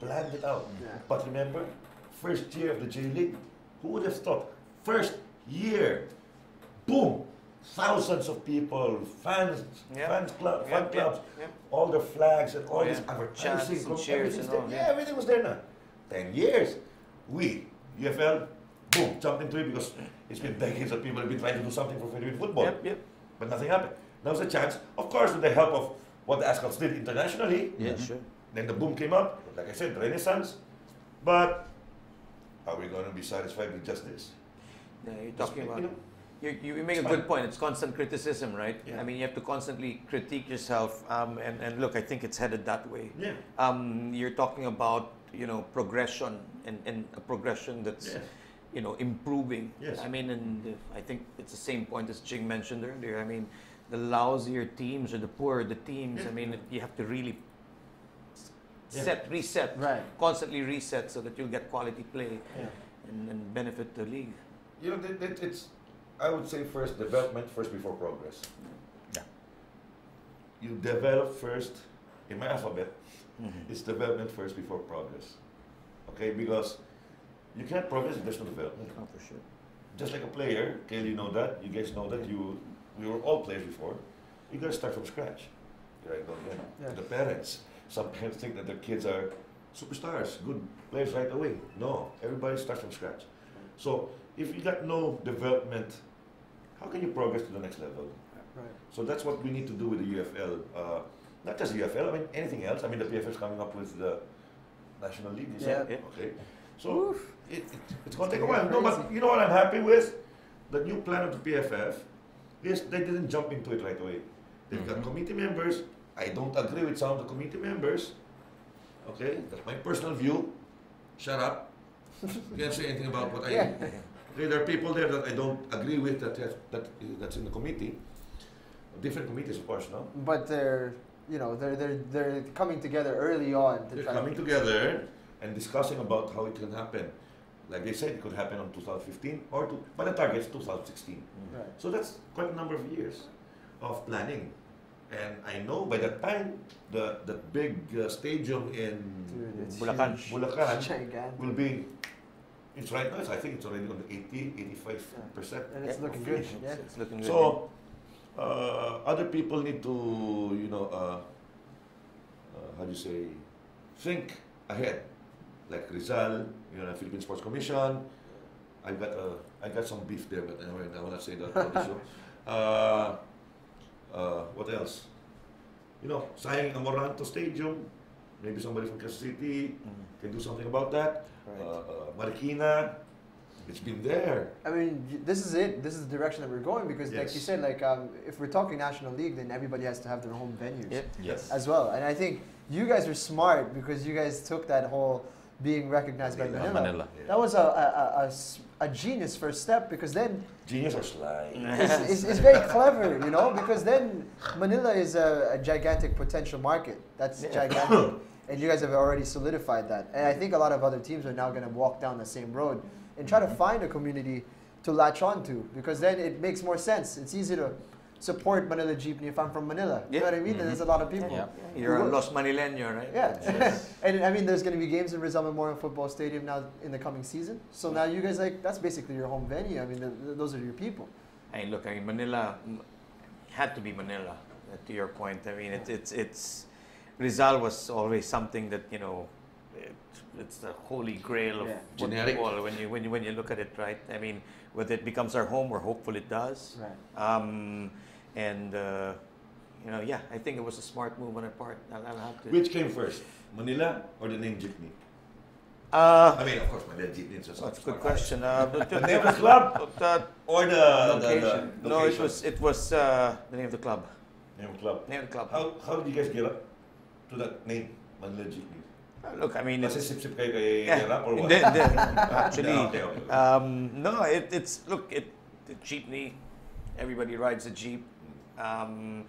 planned it out. Yeah. But remember, first year of the J League, who would have thought? First year, boom, thousands of people, fans, Yeah. fans club, Yeah, fan yeah, clubs, yeah. all the flags and all Oh, this yeah. advertising, and cheers and all, yeah. yeah. everything was there now. Ten years, we UFL, boom, jumped into it because it's been decades that people have been trying to do something for Philippine football, Yep, yep. but nothing happened. Now's the chance, of course, with the help of what the Azkals did internationally. Yeah, sure. Then the boom came up, like I said, Renaissance. But are we going to be satisfied with just this? Yeah, you're talking make- about. you know, You, you make a It's good fine. point. It's constant criticism, right? Yeah. I mean, you have to constantly critique yourself. Um, and, and look, I think it's headed that way. Yeah. Um, you're talking about, you know, progression and, and a progression that's, Yes. You know, improving. Yes. I mean, and I think it's the same point as Jing mentioned earlier. I mean, the lousier teams or the poorer the teams, I mean, you have to really Yeah. set, reset, Right. constantly reset so that you'll get quality play Yeah. and, and benefit the league. You know, it, it, it's, I would say first, development first before progress. Yeah. You develop first, in my alphabet, Mhm. it's development first before progress. Okay, because you can't progress if there's no development. Oh, for sure. just like a player, Kelly, you know that. You guys know that. You, we were all players before. You gotta start from scratch. Go. Yeah. The parents. Some parents think that their kids are superstars, good players right away. No, everybody starts from scratch. So if you got no development, how can you progress to the next level? Right. So that's what we need to do with the UFL. Uh, not just the UFL, I mean anything else. I mean the PFL is coming up with the National League, Yeah. that? Okay. So it, it, it's going to take a while. No, but you know what I'm happy with? The new plan of the PFF is they didn't jump into it right away. They've got mm-hmm. committee members. I don't agree with some of the committee members. Okay, that's my personal view. Shut up. You can't say anything about what I. Yeah. Okay, there are people there that I don't agree with that has, that that's in the committee. Different committees, of course, no. But they're, you know, they're they're they're coming together early on to They're try. coming together and discussing about how it can happen. Like they said, it could happen on 2015 or to, but the target is 2016. Right. So that's quite a number of years of planning. And I know by that time, the, the big uh, stadium in Dude, Bulacan. huge. Bulacan will be, it's right now, it's- I think it's already on the 80, 85%. And it's Yeah, looking good. finish. Yeah. It's looking good. So, uh, other people need to, you know, uh, uh, how do you say, think ahead. Like Rizal, you know, Philippine Sports Commission. I got uh, I got some beef there, but anyway, I will not say that on the show. Uh, uh, what else? You know, saying Amoranto Stadium. Maybe somebody from Quezon City Mm. can do something about that. Right. Uh, uh, Marikina, it's been there. I mean, this is it. This is the direction that we're going because, like you said, like um, if we're talking National League, then everybody has to have their home venues Yep. Yes. as well. And I think you guys are smart because you guys took that whole being recognized by Manila. Manila. Manila. Yeah. That was a a genius first step because then Genius or sly? it's, it's, it's very clever, you know, because then Manila is a, a gigantic potential market. That's Yeah. gigantic. And you guys have already solidified that. And I think a lot of other teams are now going to walk down the same road and try to mm-hmm. find a community to latch on to because then it makes more sense. It's easy to support Manila Jeepney if I'm from Manila. You know what I mean? And There's a lot of people. Yeah. You're a Who- Los Manileño, right? Yeah. and I mean, there's going to be games in Rizal Memorial Football Stadium now in the coming season. So now you guys, like, that's basically your home venue. I mean, th th those are your people. Hey, look, I mean, Manila had to be Manila. uh, to your point, I mean, it, it's it's Rizal was always something that you know, it, it's the holy grail of Yeah. Generic. football when you when you when you look at it, right? I mean, whether it becomes our home, we're hopeful it does. Right. Um, and uh, you know, yeah, I think it was a smart move on our part. I'll, I'll have to. Which came first, Manila or the name Jeepney? Uh, I mean, of course, Manila Jeepney just that's a good question. Uh, but, The name of the club uh, or the, the, the Location. no, it was it was uh, the name of the club. name of the club. Name of the club. How, how did you guys get up to that name, Manila Jeepney? Uh, Look, I mean, Kasi sip-sip kayo kay Yeah. Or what? Hindi, hindi. Actually, No, okay, okay. um, no, it, it's look, it the jeepney. Everybody rides a jeep, um,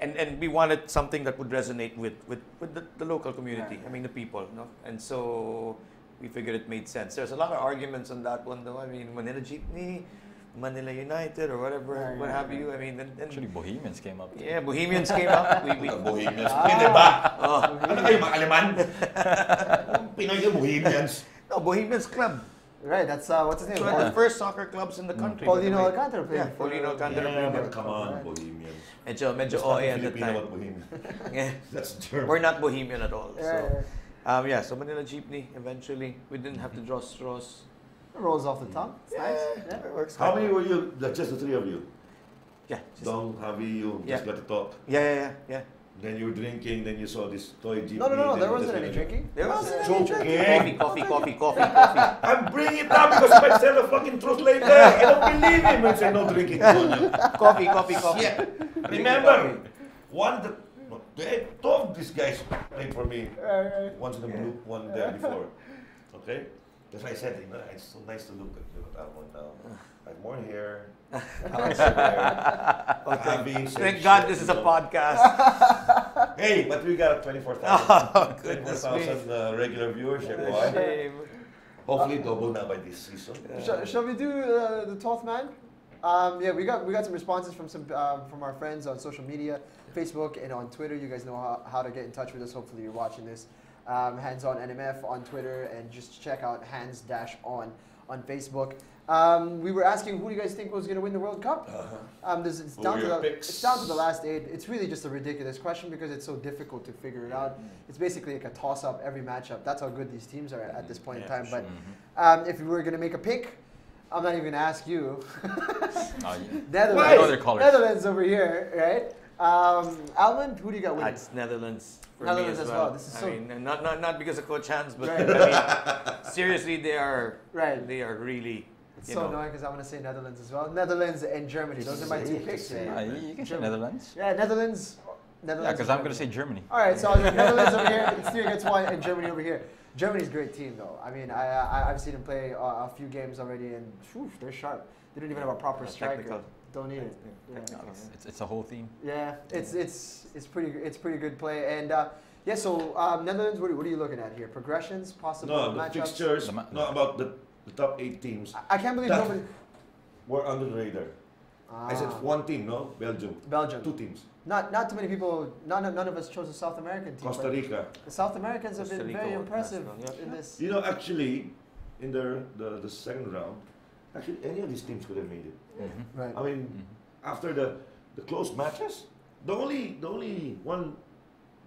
and and we wanted something that would resonate with with, with the, the local community. I mean, the people, no. And so we figured it made sense. There's a lot of arguments on that one, though. I mean, Manila Jeepney, Manila United, or whatever, Right, what right, have you. I mean, and, and Actually, Bohemians came up. too. yeah, Bohemians came up. We, we, Bohemians. Hindi ba? oh, Ano kayo, mga Aleman? Pinoy Bohemians. no, Bohemians Club. Right, that's uh, what's his name? It's one of the first soccer clubs in the country. by the Paulino. Alcantara played. Yeah, for- Paulino Alcantara Yeah, played come on, Bohemian. Medyo, medyo There's nothing OA at the time. about Bohemian. Yeah. That's the. We're not Bohemian at all. Yeah, So, um, yeah, so Manila Jeepney, eventually. We didn't have to draw straws. It rolls off the tongue. It's nice. Yeah. It works. How many were you? Just the three of you. Yeah. Just, Dong, Javi, you Yeah. just got to talk. yeah, yeah, yeah, yeah. Then you were drinking, then you saw this toy jeepney. No, no, no, no. There wasn't any drinking. There wasn't any Joking. Coffee, coffee, coffee, coffee, coffee. I'm bringing it up because you might tell the fucking truth later. I don't believe him when say no drinking. coffee, coffee, coffee. Yeah. Remember, one the they, two of these guys played for me. One's in the blue, one there before. Okay? That's why I said, you know, it's so nice to look at, look at that one now. I have more hair. Alex is there. Thank God shit, this is you a podcast. Hey, but we got 24,000. Oh, goodness 24,000 uh, regular viewership, What boy. shame. Hopefully double now by this season. Shall, shall we do uh, the twelfth man? Um, yeah, we got we got some responses from some um, from our friends on social media, Facebook and on Twitter. You guys know how, how to get in touch with us. Hopefully, you're watching this. Um, hands on NMF on Twitter and just check out hands dash on on Facebook. Um, we were asking who do you guys think was going to win the World Cup? Uh-huh. Um, this, it's down to the picks? it's down to the last eight. It's really just a ridiculous question because it's so difficult to figure it out. It's basically like a toss up every matchup. That's how good these teams are at this point in time. for But um, if we were going to make a pick, I'm not even going to ask you. Oh, yeah. Netherlands, I know colors. Netherlands over here, right? Um, Almond, who do you got winning? It's Netherlands for Netherlands me as as well. well. This is I so- mean, not, not not because of Coach Hans, but Right. I mean, seriously, they are Right. they are really It's so know, annoying because I'm going to say Netherlands as well. Netherlands and Germany. Those are my two picks. say Yeah, Ah, you you can say Netherlands. yeah Netherlands. Yeah, because I'm going to say Germany. Germany. All right, so Netherlands over here, it's three against one, and Germany over here. Germany's a great team, though. I mean, I, I I've seen them play uh, a few games already, and whew, they're sharp. They don't even have a proper Uh, striker. technical. Don't need it. Yeah. It's, it's a whole team. Yeah, it's it's it's pretty it's pretty good play, and uh, yeah. So um, Netherlands, what are, what are you looking at here? Progressions, possible No, the matchups. fixtures, The ma- not about the, the top eight teams, I- I can't believe That- nobody. were under the radar. I said Ah, one team, no? Belgium. Belgium. Two teams. Not not too many people. None none of us chose a South American team. Costa Rica. The South Americans have been Rica very impressive last yeah. in this. You know, actually, in the, the, the second round, actually, any of these teams could have made it. Right. I mean, after the, the close matches, the only the only one,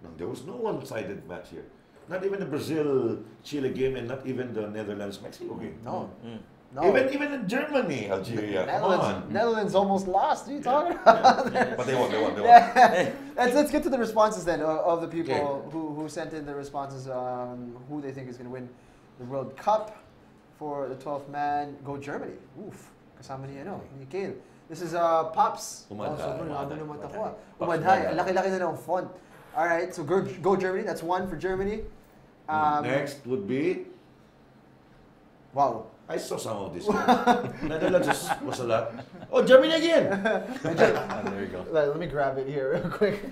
no, there was no one-sided match here. Not even the Brazil Chile game, and not even the Netherlands Mexico game. No, Mm. no. Even even in Germany, Algeria. Come Netherlands, on. Netherlands almost lost. What are you talking about? But they won. They won. They won. Yeah. let's, let's get to the responses then of, of the people Okay. who, who sent in the responses on who they think is going to win the World Cup for the 12th man. Go Germany. Oof. Kasama niya, ano, ni Kale. This is uh, Pops. Umadhay. Oh, sobrang labo Umadhay. naman Umadhay. ah. Pops Umadhay. Umadhay. Laki-laki na ng font. All right, so go, go Germany. That's one for Germany. Um, Next would be Wow. I saw some of this. Netherlands was, was a lot. Oh, Germany again. Ah, there you go. Let, let me grab it here real quick.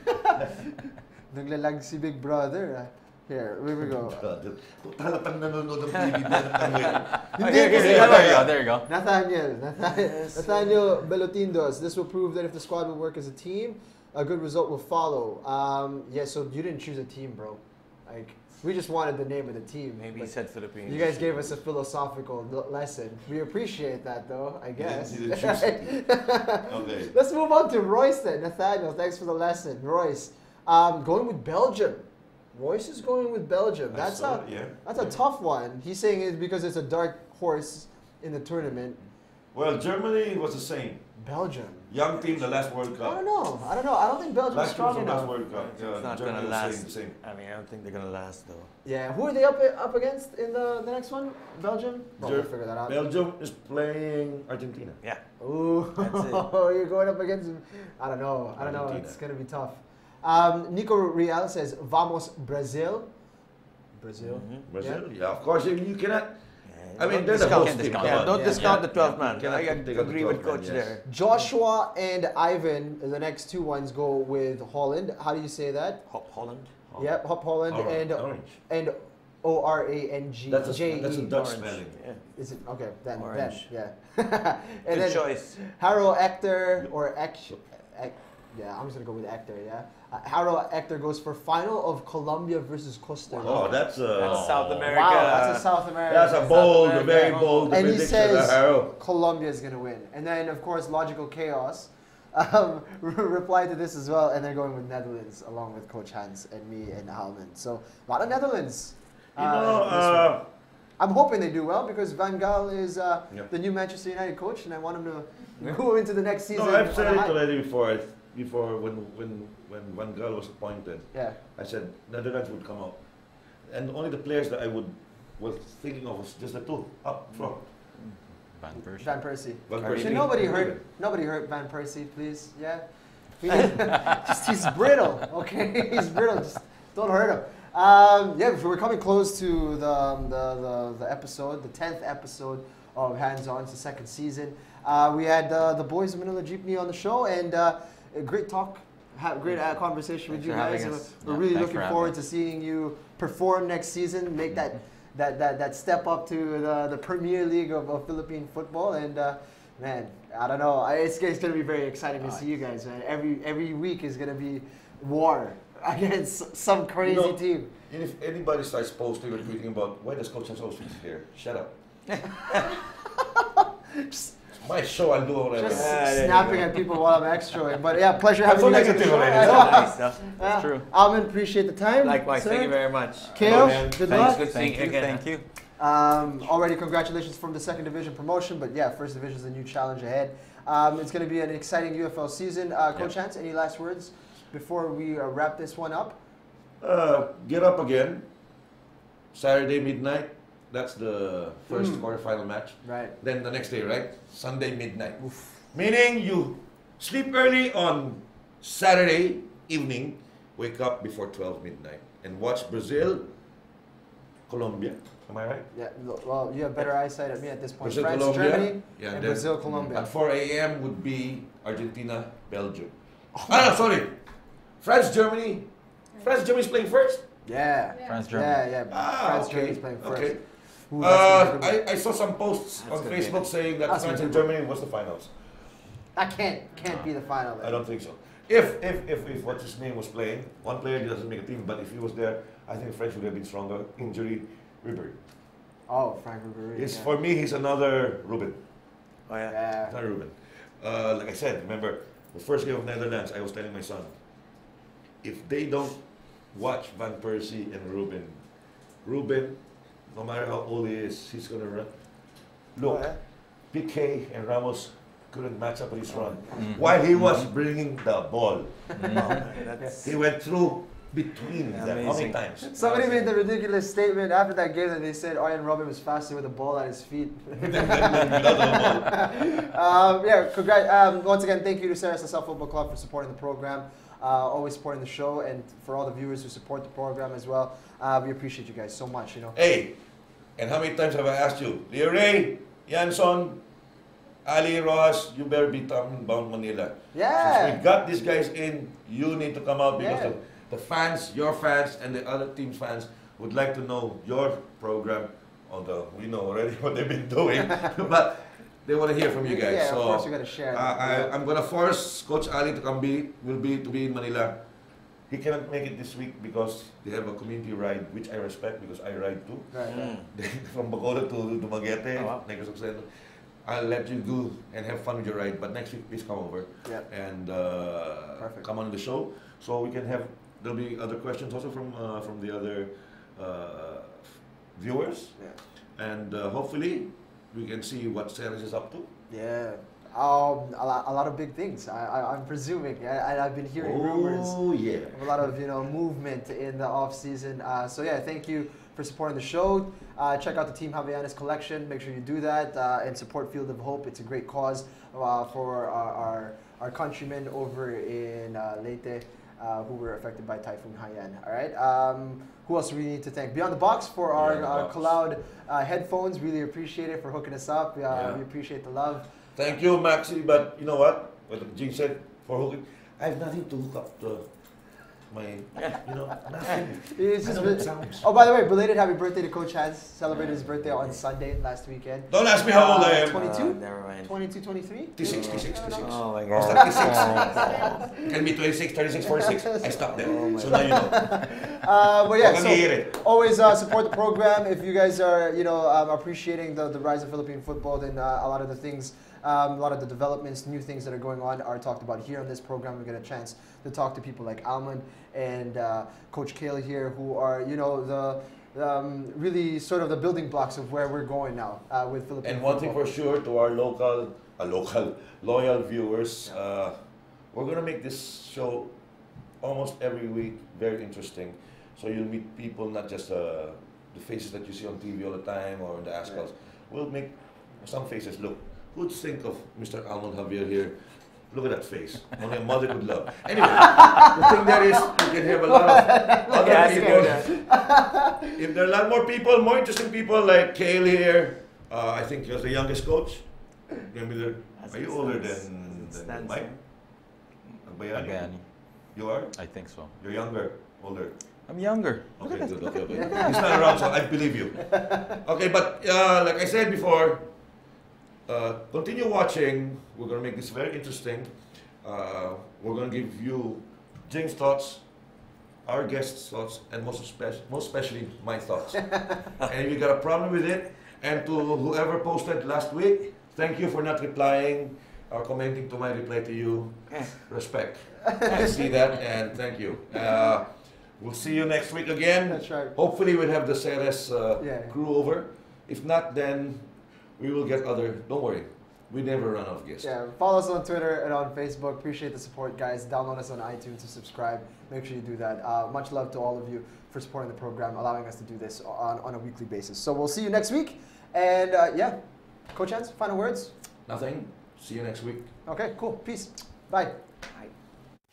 Naglalag si Big Brother. ah. Here, here we go. Halatang nanonood ng PBB na ngayon. Hindi Yeah, kasi there you go. There you go. Nathaniel, Nathaniel, Nathaniel Belotindos. This will prove that if the squad will work as a team, a good result will follow. Um, yeah, so you didn't choose a team, bro. Like we just wanted the name of the team. maybe he said Philippines. you guys gave us a philosophical l- lesson. We appreciate that, though. I guess. you didn't choose Okay. Let's move on to Royce then. Nathaniel, thanks for the lesson. Royce, um, going with Belgium. Royce is going with Belgium. That's saw a yeah. that's a tough one. He's saying it's because it's a dark horse in the tournament. Well, Germany was the same. Belgium. Young team, the last World Cup. I don't know. I don't know. I don't think Belgium Last team strong from last. World Cup. It's not gonna last. Same, same. I mean, I don't think they're gonna last though. Yeah. Who are they up up against in the, the next one? Belgium. Well, we'll figure that out. Belgium is playing Argentina. Yeah. Ooh, That's it. you're going up against. I don't know. I don't know. Argentina. It's gonna be tough. Um, Nico Real says, "Vamos Brazil." Brazil. Mhm. Brazil, yeah, of course. You, you cannot. Yeah, I mean, don't they're discount- host discount. Yeah, don't Yeah. discount Yeah. the 12 man. Cannot I take on agree with 12 man, coach yes. there. Joshua and Ivan, the next two ones go with Holland. How do you say that? Hop Holland. Yep, Hop Holland Orange. and Orange. and O R A N G That's a, J that's a. Dutch Orange. spelling. Yeah. Is it okay? Then, then Orange. yeah. and Good then choice. Harold Ector or Ek, Ek, yeah, I'm just gonna go with Ector. Yeah, uh, Harold Ector goes for final of Colombia versus Costa Rica. Oh, that's a. That's South America. Wow, that's a South America. That's a bold, a America. very bold And he says Colombia is going to win. And then, of course, Logical Chaos um, replied to this as well, and they're going with Netherlands along with Coach Hans and me and Almond. So, a lot of Netherlands. You uh, know, uh, I'm hoping they do well because Van Gaal is uh, Yeah. the new Manchester United coach, and I want him to go into the next season. no, I've said it high. already before. Before when when when Van Gaal was appointed, Yeah. I said Netherlands would come out, and only the players that I would was thinking of was just the two up front. Van Persie. Van Persie. Van Persie. Should nobody hurt nobody hurt Van Persie, please? Yeah. We just he's brittle, okay? He's brittle. Just don't hurt him. Um, yeah, we're coming close to the, um, the, the, the episode, the tenth episode of Hans On. It's the second season. Uh, we had uh, the boys of Manila Jeepney on the show, and uh, a great talk, ha- great uh, conversation with you guys. and. We're Yeah, really looking for forward to seeing you perform next season, make that that, that, that step up to the, the Premier League of, of Philippine football. And uh, man, I don't know. I- It's, it's going to be very exciting to see you guys, man. Every, every week is going to be war against some crazy know- team. And if anybody starts posting or tweeting about why does Coach Hans always here, shut up. Just, My show, I'll do whatever. just Yeah, snapping go. at people while I'm extraing. But yeah, pleasure having so you guys on the negative show. already. I So know. nice, huh? Yeah. true. Almond, appreciate the time. Likewise, sir. thank you very much. Kale, good Thanks, luck. good seeing Thank you you, again. thank you. Um, already, congratulations from the second division promotion. But yeah, first division is a new challenge ahead. Um, it's going to be an exciting UFL season. Uh, Coach Hans, any last words before we uh, wrap this one up? Uh, get up again. Saturday midnight. That's the first Mm. quarterfinal match. Right. Then the next day, right? Sunday midnight. Meaning you sleep early on Saturday evening, wake up before 12 midnight, and watch Brazil, Colombia. Am I right? Yeah. Well, you have better eyesight at me at this point. Brazil, France, Colombia. Germany, Yeah, and then Brazil, Colombia. At 4 a.m. would be Argentina, Belgium. ah, no, sorry. France, Germany. France, Germany's playing first. Yeah. France, Germany. Yeah, yeah. Ah, France, okay. Germany's playing first. Okay. Ooh, Uh, gonna be good. I, I saw some posts That's on Facebook saying that That's France and. Germany was the finals. That can't can't be the final. Then. I don't think so. If if if, if what's his name was playing, one player doesn't make a team, but if he was there, I think French would have been stronger. Injury, Ribery. Oh, Franck Ribery. He's yeah. for me, he's another Robben. Oh yeah. Yeah. Not Robben. Uh, like I said, remember the first game of Netherlands, I was telling my son, if they don't watch Van Persie and Robben, Robben, no matter how old he is, he's gonna run. Look, Oh, yeah? Piqué and Ramos couldn't match up with his run. Mhm. While he was bringing the ball, That's, he went through between them. How many times? Somebody made the ridiculous statement after that game that they said Arjen Robben was faster with the ball at his feet. Without the ball. um, yeah, congrat- um, once again, thank you to Ceres South Football Club for supporting the program, always supporting the show, and for all the viewers who support the program as well. Uh, we appreciate you guys so much. You know. Hey, and how many times have I asked you, Leo Rey, Yanson, Ali Ross, you better be coming bound Manila. Yeah. Since we got these guys in, you need to come out because Yeah. the, the fans, your fans, and the other team's fans would like to know your program. Although we know already what they've been doing, but they want to hear from you guys. Yeah, so of course you got to share. I, I, I'm gonna force Coach Ali to come be will be to be in Manila. He cannot make it this week because they have a community ride, which I respect because I ride too. Right, right. Mm. From Bacolod to Dumaguete, Oh, wow. I'll let you go and have fun with your ride, but next week please come over Yeah. and uh, come on the show so we can have. There'll be other questions also from uh, from the other uh, viewers, Yeah. and uh, hopefully we can see what Ceres is up to. Yeah. Um, a, lot, a lot of big things. I, I'm presuming. I, I've been hearing rumors. Oh yeah. a lot of you know movement in the off season. Uh, so yeah, thank you for supporting the show. Uh, check out the Team Havaianas collection. Make sure you do that uh, and support Field of Hope. It's a great cause uh, for our, our our countrymen over in uh, Leyte. Uh, who were affected by Typhoon Haiyan. All right. Um, who else do we need to thank? Beyond the Box for our uh, cloud uh, headphones. Really appreciate it for hooking us up. Uh, Yeah. We appreciate the love. Thank you, Maxi. But you know what? What Jing said for hooking, I have nothing to hook up to my, you know, nothing. It's just know it sounds. oh, by the way, belated happy birthday to Coach Hans. Celebrated his birthday on Sunday last weekend. Don't ask me how old I am. 22? Uh, never mind. 22, 23? T6, T6, T6. Oh my I god. was 36. Can be 26, 36, 46. I stopped there. Oh my so now you know. Uh, but yeah, so always uh, support the program. If you guys are, you know, um, appreciating the, the rise of Philippine football, then uh, a lot of the things, um, a lot of the developments, new things that are going on are talked about here on this program. We get a chance to talk to people like Almond and uh, Coach Kale here, who are, you know, the um, really sort of the building blocks of where we're going now uh, with Philippine And one thing for sure to our local, uh, local, loyal viewers, uh, we're gonna make this show almost every week very interesting. So you'll meet people, not just uh, the faces that you see on TV all the time or in the Azkals. We'll make some faces look. Who'd think of Mr. Almond Javier here? Look at that face. Only a mother could love. Anyway, the thing there is, you can have a lot of other Yeah, people. if there are a lot more people, more interesting people like Kale here, uh, I think you're the youngest coach. Maybe the- As Are it you older stands- than, than Mike? here. Agbayani? Agbayani. You are? I think so. You're younger, older. I'm younger. Look Okay, at that. good. Okay, okay. He's not around, so I believe you. Okay, but uh, like I said before, uh, continue watching. We're gonna make this very interesting. Uh, we're gonna give you James' thoughts, our guests' thoughts, and most, especially, most especially my thoughts. and if you got a problem with it, and to whoever posted last week, Thank you for not replying or commenting to my reply to you. Respect. I see that, and thank you. Uh, we'll see you next week again. That's right. Hopefully, we'll have the Ceres uh, Yeah. crew over. If not, then we will get other. Don't worry, we never run out of guests. Yeah, follow us on Twitter and on Facebook. Appreciate the support, guys. Download us on iTunes to subscribe. Make sure you do that. Uh, much love to all of you for supporting the program, allowing us to do this on, on a weekly basis. So we'll see you next week. And uh, yeah, Coach Hans, final words? Nothing. See you next week. Okay, cool. Peace. Bye.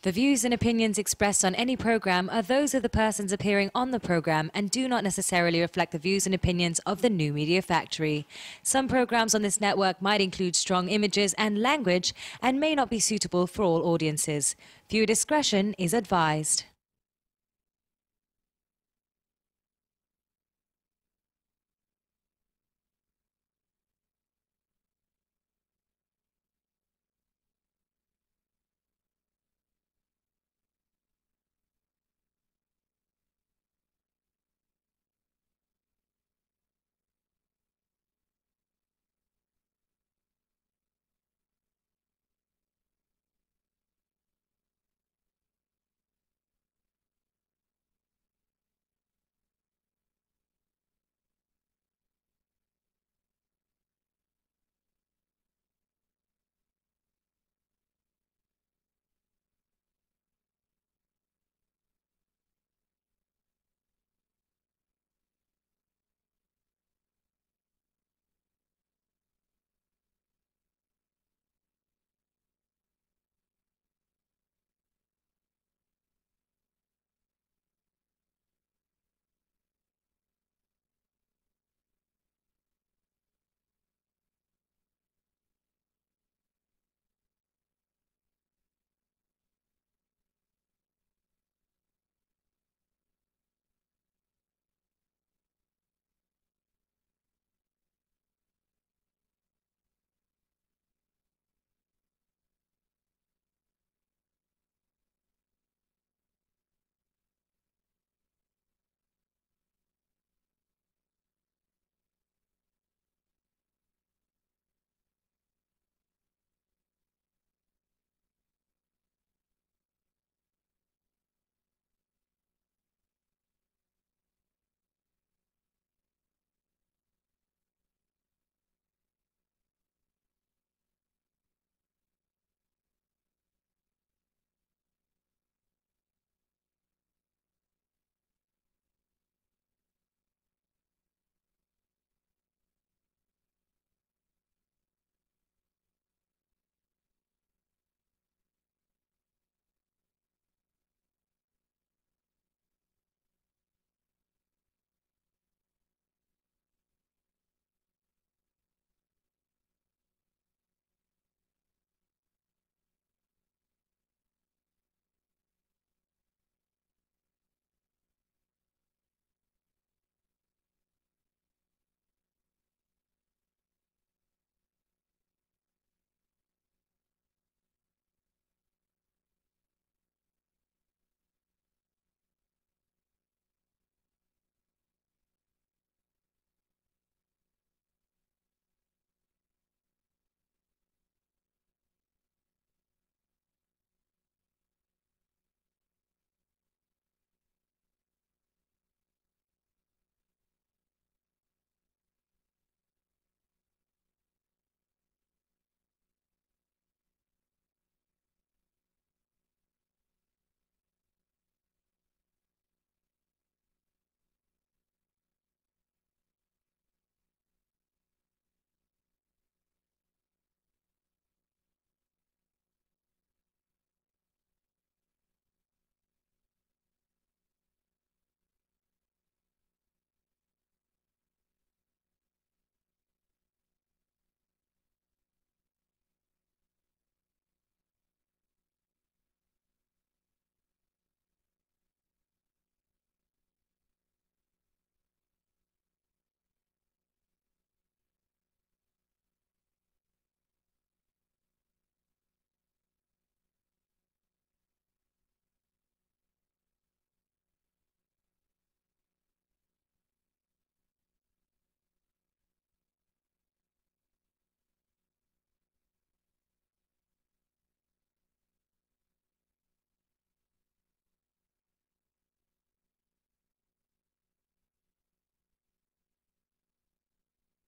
The views and opinions expressed on any program are those of the persons appearing on the program and do not necessarily reflect the views and opinions of the New Media Factory. Some programs on this network might include strong images and language and may not be suitable for all audiences. Viewer discretion is advised.